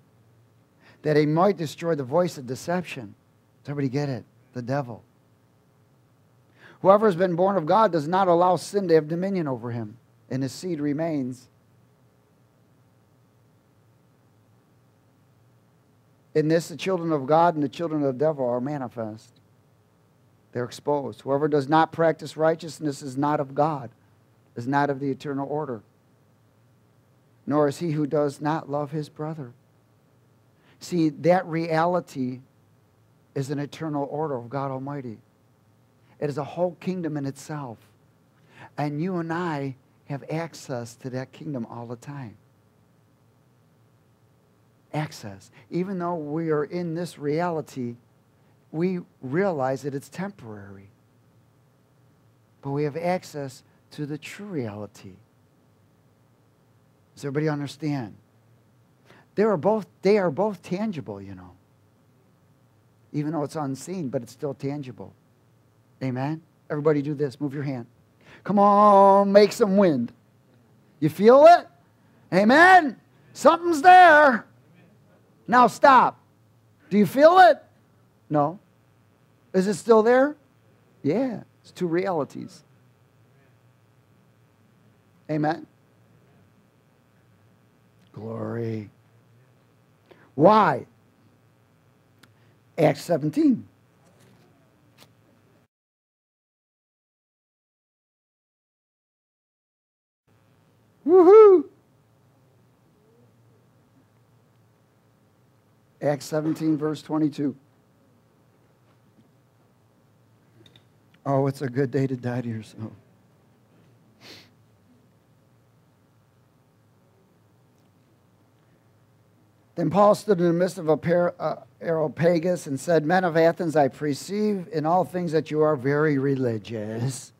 Speaker 1: that he might destroy the voice of deception. Does everybody get it? The devil. Whoever has been born of God does not allow sin to have dominion over him, and his seed remains In this, the children of God and the children of the devil are manifest. They're exposed. Whoever does not practice righteousness is not of God, is not of the eternal order, nor is he who does not love his brother. See, that reality is an eternal order of God Almighty. It is a whole kingdom in itself. And you and I have access to that kingdom all the time access. Even though we are in this reality, we realize that it's temporary. But we have access to the true reality. Does everybody understand? They are both, they are both tangible, you know. Even though it's unseen, but it's still tangible. Amen? Everybody do this. Move your hand. Come on, make some wind. You feel it? Amen? Something's there. Now stop. Do you feel it? No. Is it still there? Yeah. It's two realities. Amen. Glory. Why? Acts 17. Woohoo! Acts 17, verse 22. Oh, it's a good day to die to yourself. Then Paul stood in the midst of uh, Areopagus and said, Men of Athens, I perceive in all things that you are very religious.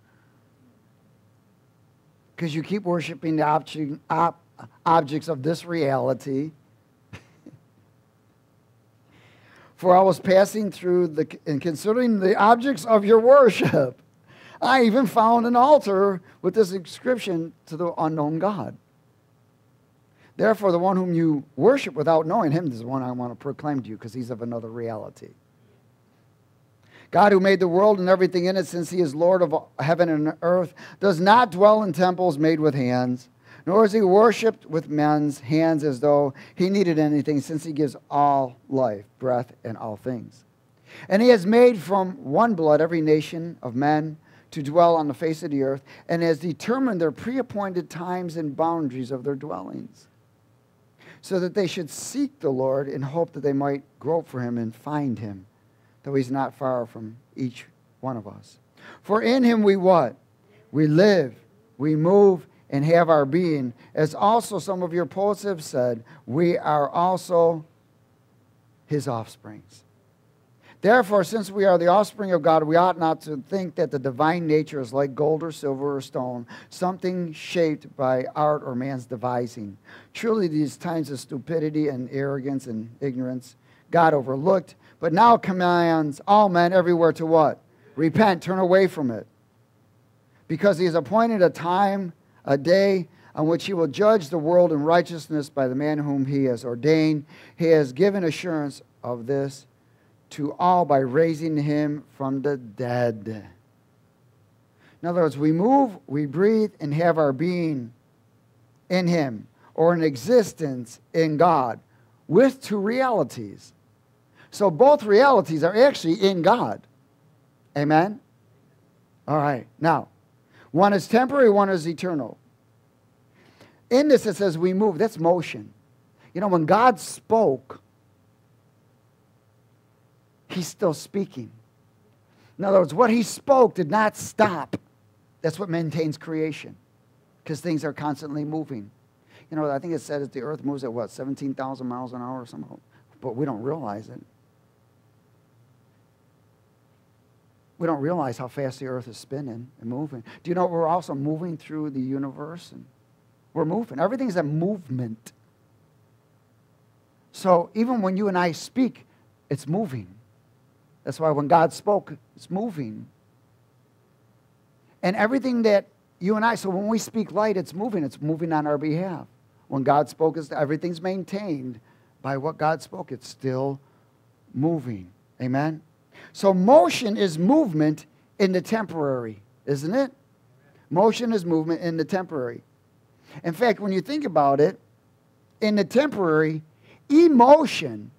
Speaker 1: Because you keep worshiping the ob, objects of this reality. For I was passing through the, and considering the objects of your worship, I even found an altar with this inscription to the unknown God. Therefore, the one whom you worship without knowing him is the one I want to proclaim to you because he's of another reality. God, who made the world and everything in it, since he is Lord of heaven and earth, does not dwell in temples made with hands, nor is he worshipped with men's hands as though he needed anything, since he gives all life, breath, and all things. And he has made from one blood every nation of men to dwell on the face of the earth, and has determined their pre appointed times and boundaries of their dwellings so that they should seek the Lord in hope that they might grope for him and find him, though he's not far from each one of us. For in him we what? We live, we move, and have our being. As also some of your poets have said, we are also his offsprings. Therefore, since we are the offspring of God, we ought not to think that the divine nature is like gold or silver or stone, something shaped by art or man's devising. Truly, these times of stupidity and arrogance and ignorance God overlooked, but now commands all men everywhere to what? Repent, turn away from it. Because he has appointed a time, a day, on which he will judge the world in righteousness by the man whom he has ordained. He has given assurance of this to all by raising him from the dead. In other words, we move, we breathe, and have our being in him or an existence in God with two realities. So both realities are actually in God. Amen? All right. Now, one is temporary, one is eternal. In this, it says we move. That's motion. You know, when God spoke, he's still speaking. In other words, what he spoke did not stop. That's what maintains creation, because things are constantly moving. You know, I think it said that the earth moves at what, 17,000 miles an hour or something, but we don't realize it. We don't realize how fast the earth is spinning and moving. Do you know we're also moving through the universe? And we're moving. Everything's a movement. So even when you and I speak, it's moving. That's why when God spoke, it's moving. And everything that you and I, so when we speak light, it's moving. It's moving on our behalf. When God spoke, everything's maintained by what God spoke. It's still moving. Amen? So motion is movement in the temporary, isn't it? Motion is movement in the temporary. In fact, when you think about it, in the temporary, emotion,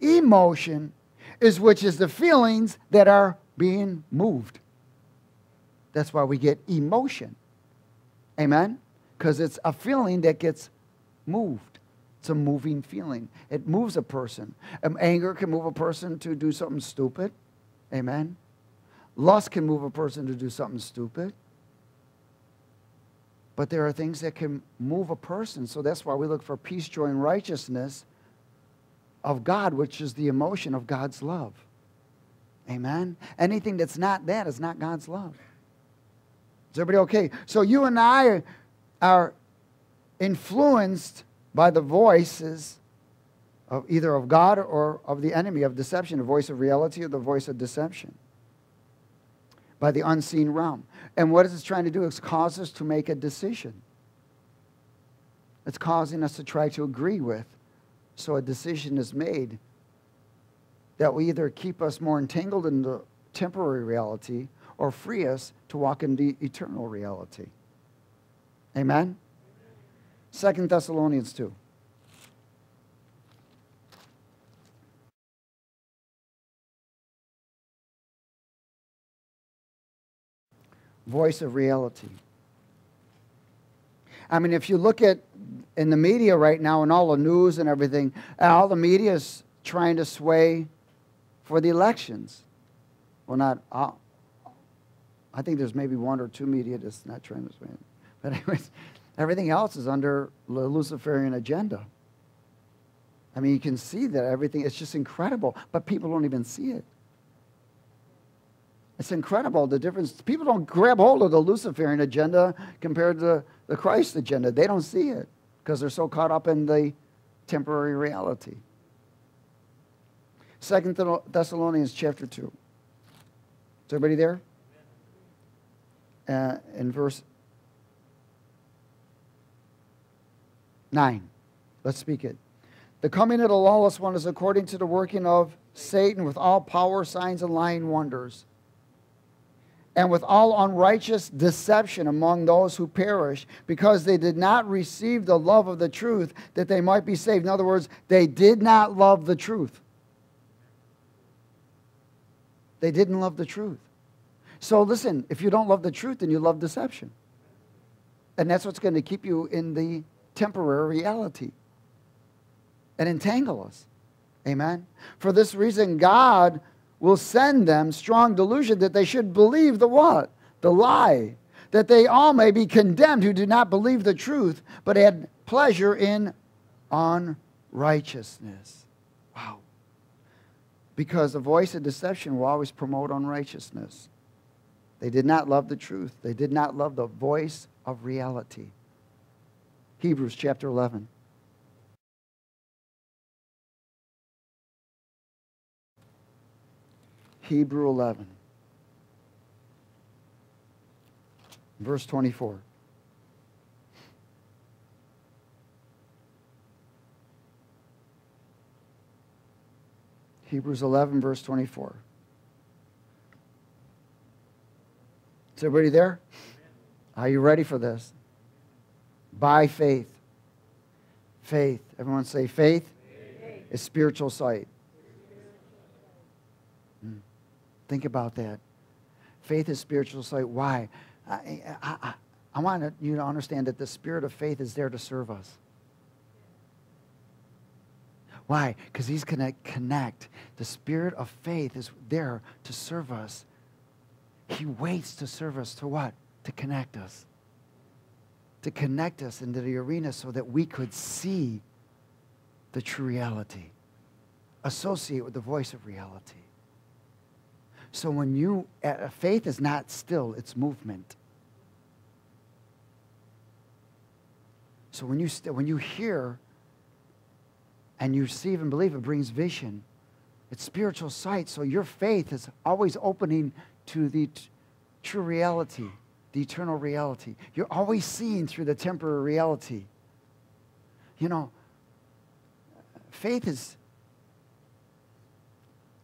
Speaker 1: emotion is which is the feelings that are being moved. That's why we get emotion. Amen? Because it's a feeling that gets moved. It's a moving feeling. It moves a person. Um, anger can move a person to do something stupid. Amen? Lust can move a person to do something stupid. But there are things that can move a person. So that's why we look for peace, joy, and righteousness of God, which is the emotion of God's love. Amen? Anything that's not that is not God's love. Is everybody okay? So you and I are influenced by the voices of either of God or of the enemy of deception, the voice of reality or the voice of deception. By the unseen realm. And what is it trying to do? It's cause us to make a decision. It's causing us to try to agree with so a decision is made that will either keep us more entangled in the temporary reality or free us to walk in the eternal reality. Amen? Second Thessalonians 2. Voice of reality. I mean, if you look at in the media right now and all the news and everything, all the media is trying to sway for the elections. Well, not all. I think there's maybe one or two media that's not trying to sway. But anyways, everything else is under the Luciferian agenda. I mean, you can see that everything, it's just incredible, but people don't even see it. It's incredible the difference. People don't grab hold of the Luciferian agenda compared to the Christ agenda. They don't see it because they're so caught up in the temporary reality. Second Thessalonians chapter 2. Is everybody there? Uh, in verse 9. Let's speak it. The coming of the lawless one is according to the working of Satan with all power, signs, and lying wonders, and with all unrighteous deception among those who perish, because they did not receive the love of the truth that they might be saved. In other words, they did not love the truth. They didn't love the truth. So listen, if you don't love the truth, then you love deception. And that's what's going to keep you in the temporary reality and entangle us. Amen. For this reason, God will send them strong delusion that they should believe the what? The lie. That they all may be condemned who do not believe the truth, but had pleasure in unrighteousness. Wow. Because the voice of deception will always promote unrighteousness. They did not love the truth, they did not love the voice of reality. Hebrews chapter 11. Hebrew 11, verse 24. Hebrews 11, verse 24. Is everybody there? Are you ready for this? By faith. Faith. Everyone say faith, faith. is spiritual sight. Think about that. Faith is spiritual sight. Why? I, I, I, I want you to understand that the spirit of faith is there to serve us. Why? Because he's going to connect. The spirit of faith is there to serve us. He waits to serve us to what? To connect us. To connect us into the arena so that we could see the true reality, associate with the voice of reality. So when you, faith is not still, it's movement. So when you, when you hear and you receive and believe, it brings vision. It's spiritual sight. So your faith is always opening to the true reality, the eternal reality. You're always seeing through the temporary reality. You know, faith is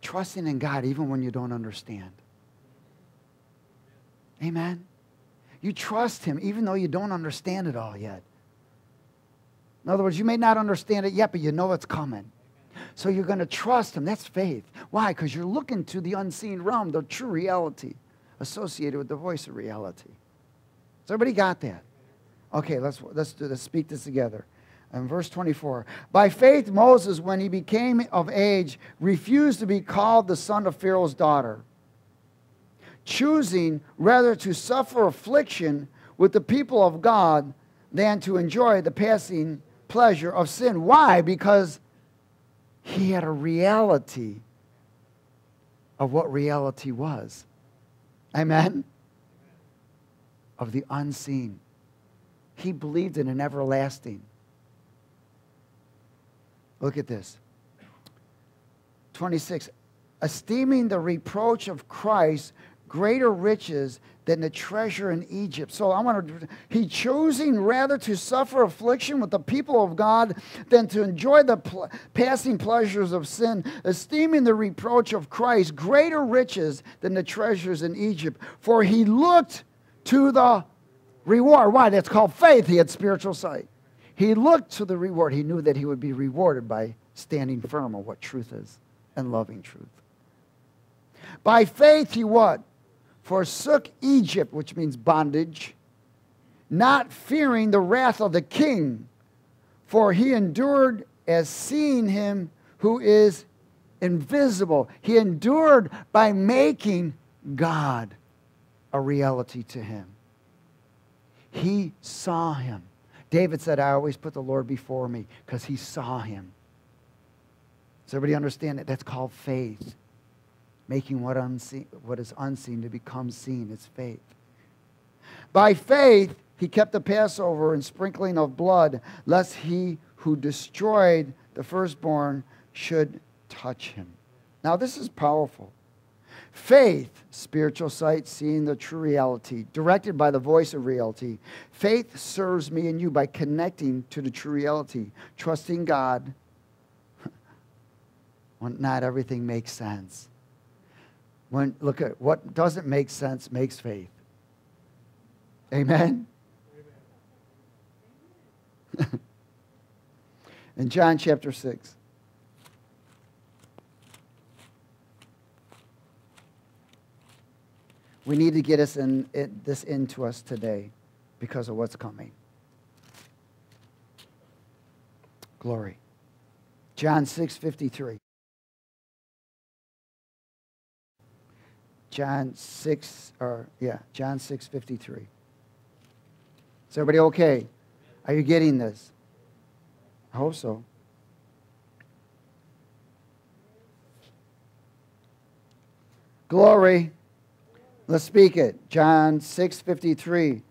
Speaker 1: trusting in God even when you don't understand. Amen. You trust Him even though you don't understand it all yet. In other words, you may not understand it yet, but you know it's coming. So you're going to trust Him. That's faith. Why? Because you're looking to the unseen realm, the true reality associated with the voice of reality. Has everybody got that? Okay, let's, let's, do, let's speak this together. And verse 24 By faith, Moses, when he became of age, refused to be called the son of Pharaoh's daughter, choosing rather to suffer affliction with the people of God than to enjoy the passing pleasure of sin. Why? Because he had a reality of what reality was. Amen? Of the unseen. He believed in an everlasting. Look at this. 26. Esteeming the reproach of Christ greater riches than the treasure in Egypt. So I want to, he choosing rather to suffer affliction with the people of God than to enjoy the pl- passing pleasures of sin, esteeming the reproach of Christ greater riches than the treasures in Egypt. For he looked to the reward. Why? That's called faith. He had spiritual sight. He looked to the reward. He knew that he would be rewarded by standing firm on what truth is and loving truth. By faith, he what? Forsook Egypt, which means bondage, not fearing the wrath of the king, for he endured as seeing him who is invisible. He endured by making God a reality to him. He saw him. David said, I always put the Lord before me because he saw him. Does everybody understand that? That's called faith. Making what, unseen, what is unseen to become seen. It's faith. By faith, he kept the Passover and sprinkling of blood, lest he who destroyed the firstborn should touch him. Now, this is powerful. Faith, spiritual sight, seeing the true reality, directed by the voice of reality. Faith serves me and you by connecting to the true reality, trusting God when not everything makes sense. When look at what doesn't make sense makes faith. Amen. Amen. In John chapter 6. We need to get us in, it, this into us today because of what's coming. Glory. John 6 53. John 6, or yeah, John 6 53. Is everybody okay? Are you getting this? I hope so. Glory. Let's speak it. John 6 53.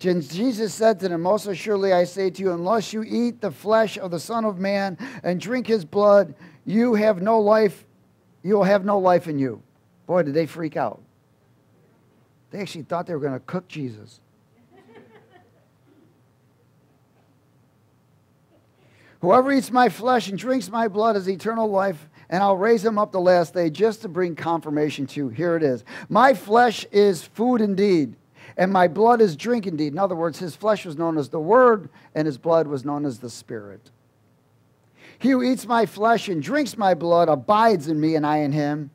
Speaker 1: Jesus said to them, Most assuredly I say to you, unless you eat the flesh of the Son of Man and drink his blood, you have no life, you will have no life in you. Boy, did they freak out. They actually thought they were going to cook Jesus. Whoever eats my flesh and drinks my blood has eternal life, and I'll raise him up the last day just to bring confirmation to. Here it is. My flesh is food indeed, and my blood is drink indeed. In other words, his flesh was known as the Word, and his blood was known as the Spirit. He who eats my flesh and drinks my blood abides in me, and I in him.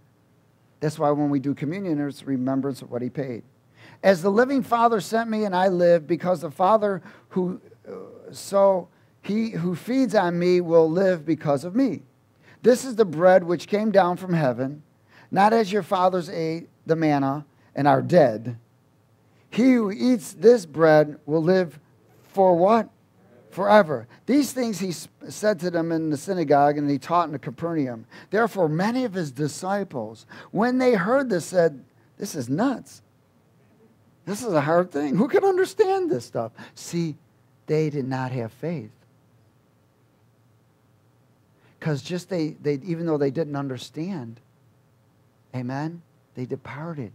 Speaker 1: That's why when we do communion, it's remembrance of what he paid. As the living Father sent me, and I live, because the Father who uh, so he who feeds on me will live because of me. This is the bread which came down from heaven, not as your fathers ate the manna and are dead. He who eats this bread will live for what? Forever. These things he said to them in the synagogue and he taught in the Capernaum. Therefore, many of his disciples, when they heard this, said, This is nuts. This is a hard thing. Who can understand this stuff? See, they did not have faith because just they, they, even though they didn't understand, amen, they departed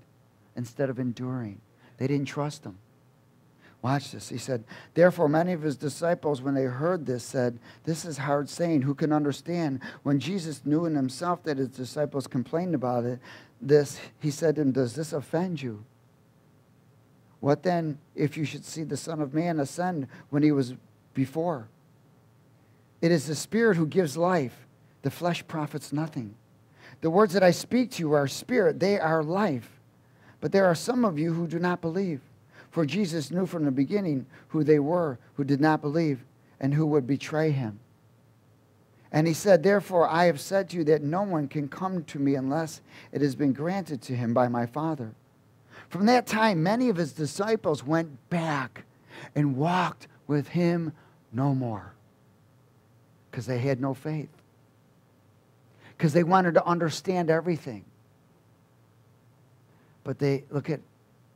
Speaker 1: instead of enduring. They didn't trust him. Watch this. He said, Therefore, many of his disciples, when they heard this, said, This is hard saying. Who can understand? When Jesus knew in himself that his disciples complained about it, this, he said to them, Does this offend you? What then if you should see the Son of Man ascend when he was before? It is the Spirit who gives life. The flesh profits nothing. The words that I speak to you are spirit, they are life. But there are some of you who do not believe. For Jesus knew from the beginning who they were who did not believe and who would betray him. And he said, Therefore, I have said to you that no one can come to me unless it has been granted to him by my Father. From that time, many of his disciples went back and walked with him no more because they had no faith, because they wanted to understand everything. But they, look at,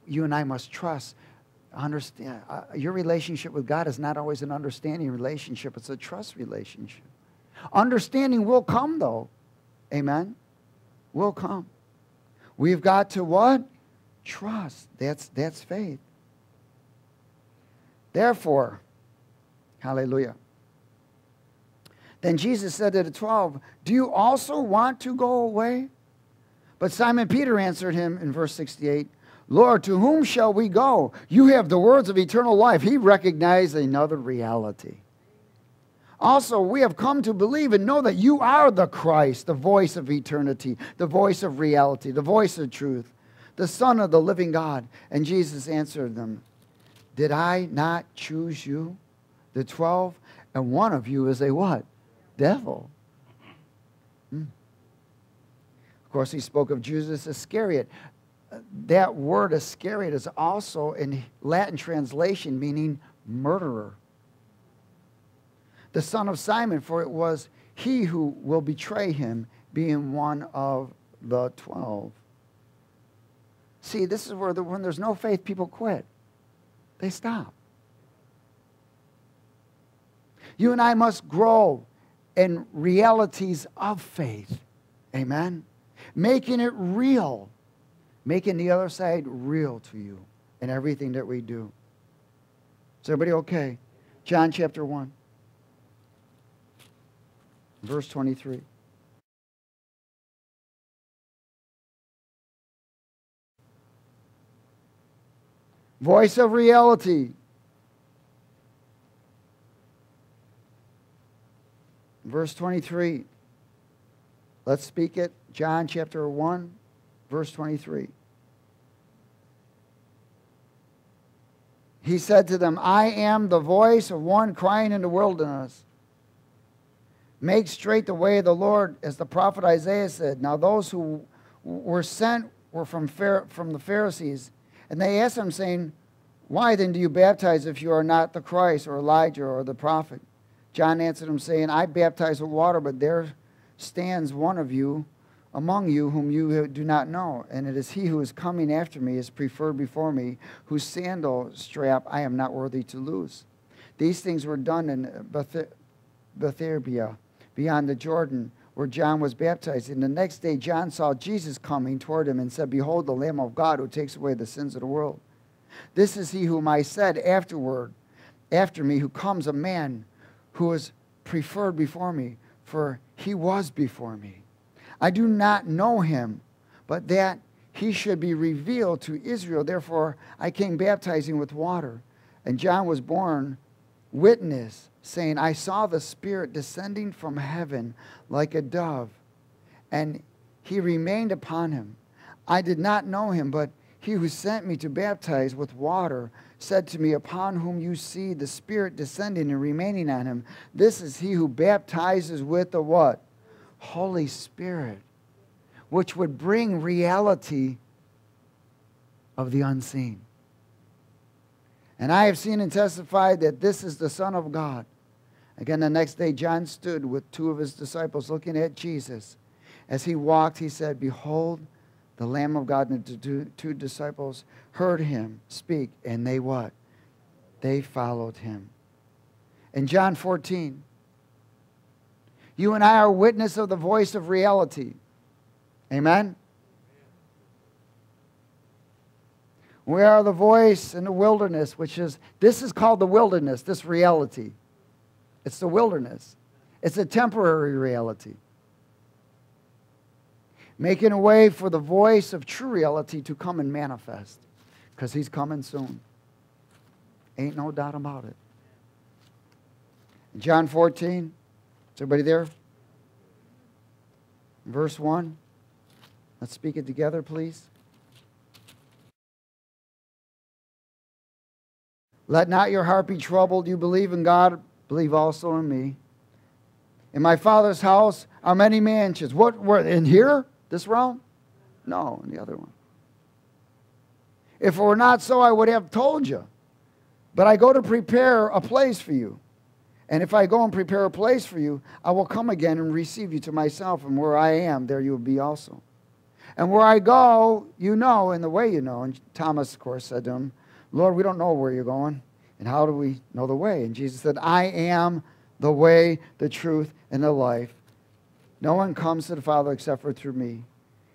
Speaker 1: you and I must trust. Understand, uh, your relationship with God is not always an understanding relationship, it's a trust relationship. Understanding will come, though. Amen? Will come. We've got to what? Trust. That's, that's faith. Therefore, hallelujah. Then Jesus said to the twelve, Do you also want to go away? But Simon Peter answered him in verse 68, Lord, to whom shall we go? You have the words of eternal life. He recognized another reality. Also, we have come to believe and know that you are the Christ, the voice of eternity, the voice of reality, the voice of truth, the Son of the living God. And Jesus answered them, Did I not choose you, the twelve? And one of you is a what? Devil. Hmm. Of course, he spoke of Judas Iscariot. That word Iscariot is also in Latin translation meaning murderer. The son of Simon, for it was he who will betray him, being one of the twelve. See, this is where the, when there's no faith, people quit. They stop. You and I must grow and realities of faith. Amen. making it real, making the other side real to you in everything that we do. Is everybody okay? John chapter 1, verse 23. Voice of reality. Verse 23. Let's speak it. John chapter 1, verse 23. He said to them, I am the voice of one crying in the wilderness. Make straight the way of the Lord, as the prophet Isaiah said. Now, those who were sent were from, from the Pharisees and they asked him, saying, Why then do you baptize if you are not the Christ or Elijah or the prophet? John answered him, saying, I baptize with water, but there stands one of you among you whom you do not know, and it is he who is coming after me is preferred before me, whose sandal strap I am not worthy to loose. These things were done in Bethabara, beyond the Jordan, where John was baptized. And the next day, John saw Jesus coming toward him and said, Behold, the Lamb of God who takes away the sins of the world. This is he whom I said afterward, after me, who comes a man who is preferred before me, for he was before me. I do not know him, but that he should be revealed to Israel. Therefore, I came baptizing with water. And John was born witness saying, I saw the Spirit descending from heaven like a dove, and he remained upon him. I did not know him, but he who sent me to baptize with water said to me, Upon whom you see the Spirit descending and remaining on him, this is he who baptizes with the what? Holy Spirit, which would bring reality of the unseen. And I have seen and testified that this is the Son of God. Again, the next day, John stood with two of his disciples looking at Jesus. As he walked, he said, Behold, the Lamb of God. And the two disciples heard him speak, and they what? They followed him. In John 14, you and I are witness of the voice of reality. Amen? We are the voice in the wilderness, which is, this is called the wilderness, this reality. It's the wilderness, it's a temporary reality. Making a way for the voice of true reality to come and manifest because he's coming soon. Ain't no doubt about it. John 14, is everybody there? Verse 1. Let's speak it together, please. Let not your heart be troubled. You believe in God, believe also in me. In my Father's house are many mansions. What were in here? This realm? No, in the other one. If it were not so, I would have told you. But I go to prepare a place for you. And if I go and prepare a place for you, I will come again and receive you to myself. And where I am, there you will be also. And where I go, you know, and the way you know. And Thomas, of course, said to him, Lord, we don't know where you're going. And how do we know the way? And Jesus said, I am the way, the truth, and the life. No one comes to the Father except for through me.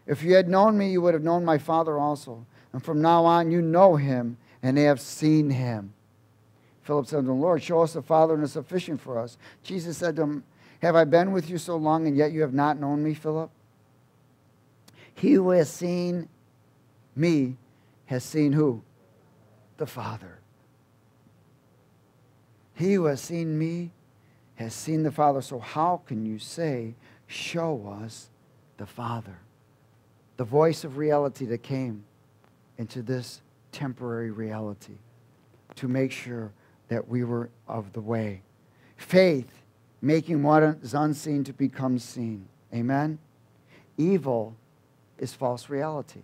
Speaker 1: If you had known me, you would have known my Father also. And from now on, you know him and have seen him. Philip said to him, Lord, show us the Father, and it's sufficient for us. Jesus said to him, Have I been with you so long, and yet you have not known me, Philip? He who has seen me has seen who? The Father. He who has seen me has seen the Father. So how can you say, Show us the Father? The voice of reality that came into this temporary reality to make sure that we were of the way. Faith, making what is unseen to become seen. Amen? Evil is false reality.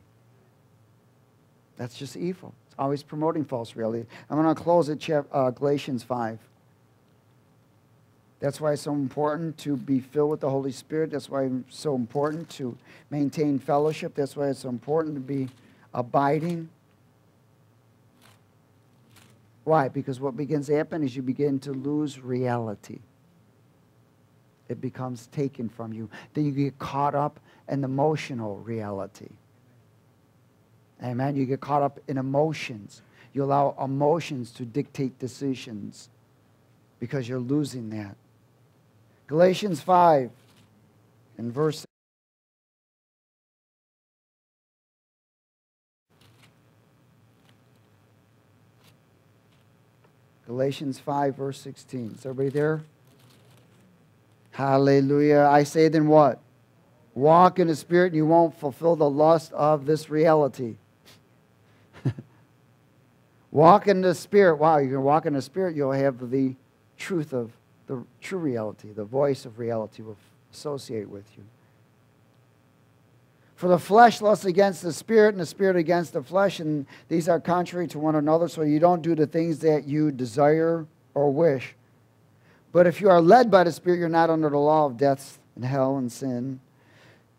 Speaker 1: That's just evil It's always promoting false reality. I'm going to close at uh, Galatians 5. That's why it's so important to be filled with the Holy Spirit. That's why it's so important to maintain fellowship. That's why it's so important to be abiding. Why? Because what begins to happen is you begin to lose reality. it becomes taken from you. Then you get caught up in emotional reality. Amen. You get caught up in emotions. You allow emotions to dictate decisions because you're losing that. Galatians 5 and verse Galatians 5, verse 16. Is everybody there? Hallelujah. I say then what? Walk in the Spirit and you won't fulfill the lust of this reality. walk in the Spirit. Wow, you can walk in the Spirit, you'll have the truth of the true reality, the voice of reality will associate with you. For the flesh lusts against the spirit, and the spirit against the flesh, and these are contrary to one another, so you don't do the things that you desire or wish. But if you are led by the Spirit, you're not under the law of death and hell and sin.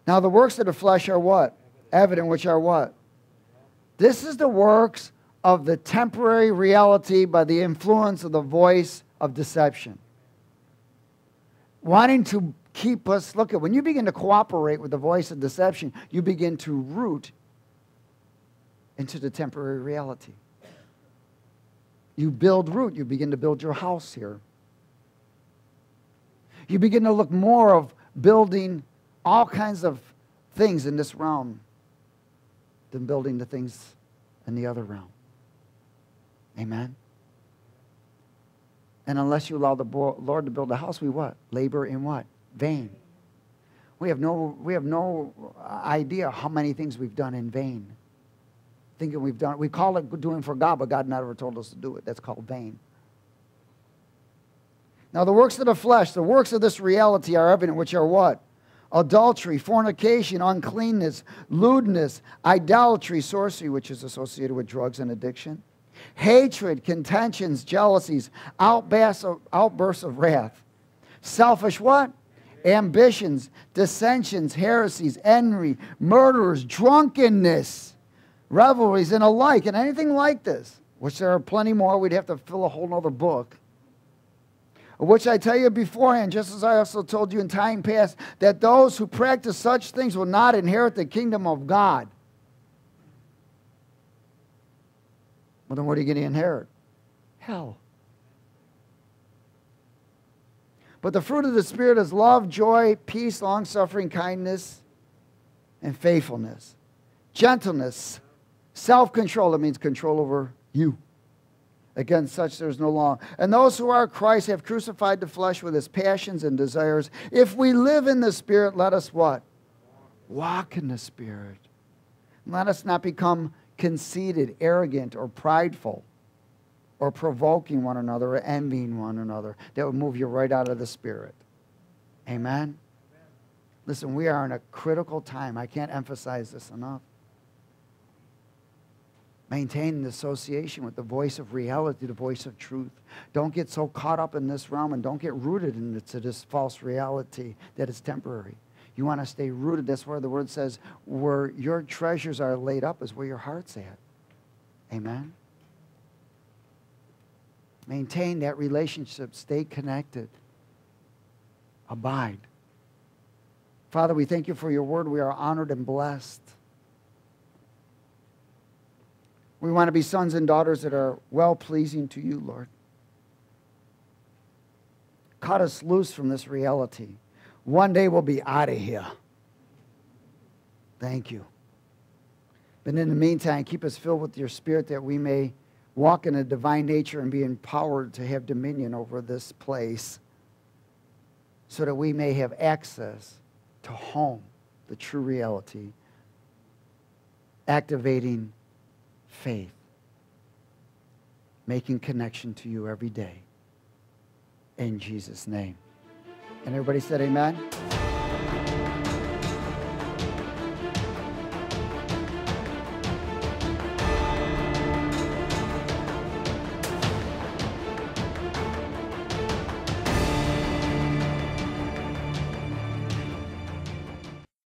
Speaker 1: Now, the works of the flesh are what? Evident, which are what? This is the works of the temporary reality by the influence of the voice of deception. Wanting to keep us, look at when you begin to cooperate with the voice of deception, you begin to root into the temporary reality. You build root, you begin to build your house here you begin to look more of building all kinds of things in this realm than building the things in the other realm. Amen. And unless you allow the Lord to build a house, we what? Labor in what? Vain. We have no, we have no idea how many things we've done in vain. Thinking we've done, we call it doing for God, but God never told us to do it. That's called vain. Now, the works of the flesh, the works of this reality are evident, which are what? Adultery, fornication, uncleanness, lewdness, idolatry, sorcery, which is associated with drugs and addiction, hatred, contentions, jealousies, outbursts of, wrath, selfish what? Ambitions, dissensions, heresies, envy, murders, drunkenness, revelries, and alike, and anything like this, which there are plenty more. We'd have to fill a whole other book which I tell you beforehand, just as I also told you in time past, that those who practice such things will not inherit the kingdom of God. Well, then what are you going to inherit? Hell. But the fruit of the Spirit is love, joy, peace, long suffering, kindness, and faithfulness, gentleness, self control. That means control over you. Against such there is no law. And those who are Christ have crucified the flesh with its passions and desires. If we live in the Spirit, let us what? Walk in the Spirit. Let us not become conceited, arrogant, or prideful, or provoking one another, or envying one another. That would move you right out of the Spirit. Amen? Listen, we are in a critical time. I can't emphasize this enough. Maintain the association with the voice of reality, the voice of truth. Don't get so caught up in this realm and don't get rooted into this false reality that is temporary. You want to stay rooted. That's where the word says, where your treasures are laid up is where your heart's at. Amen. Maintain that relationship. Stay connected. Abide. Father, we thank you for your word. We are honored and blessed. We want to be sons and daughters that are well pleasing to you, Lord. Cut us loose from this reality. One day we'll be out of here. Thank you. But in the meantime, keep us filled with your spirit that we may walk in a divine nature and be empowered to have dominion over this place so that we may have access to home, the true reality, activating faith, making connection to you every day. In Jesus' name. And everybody said, Amen.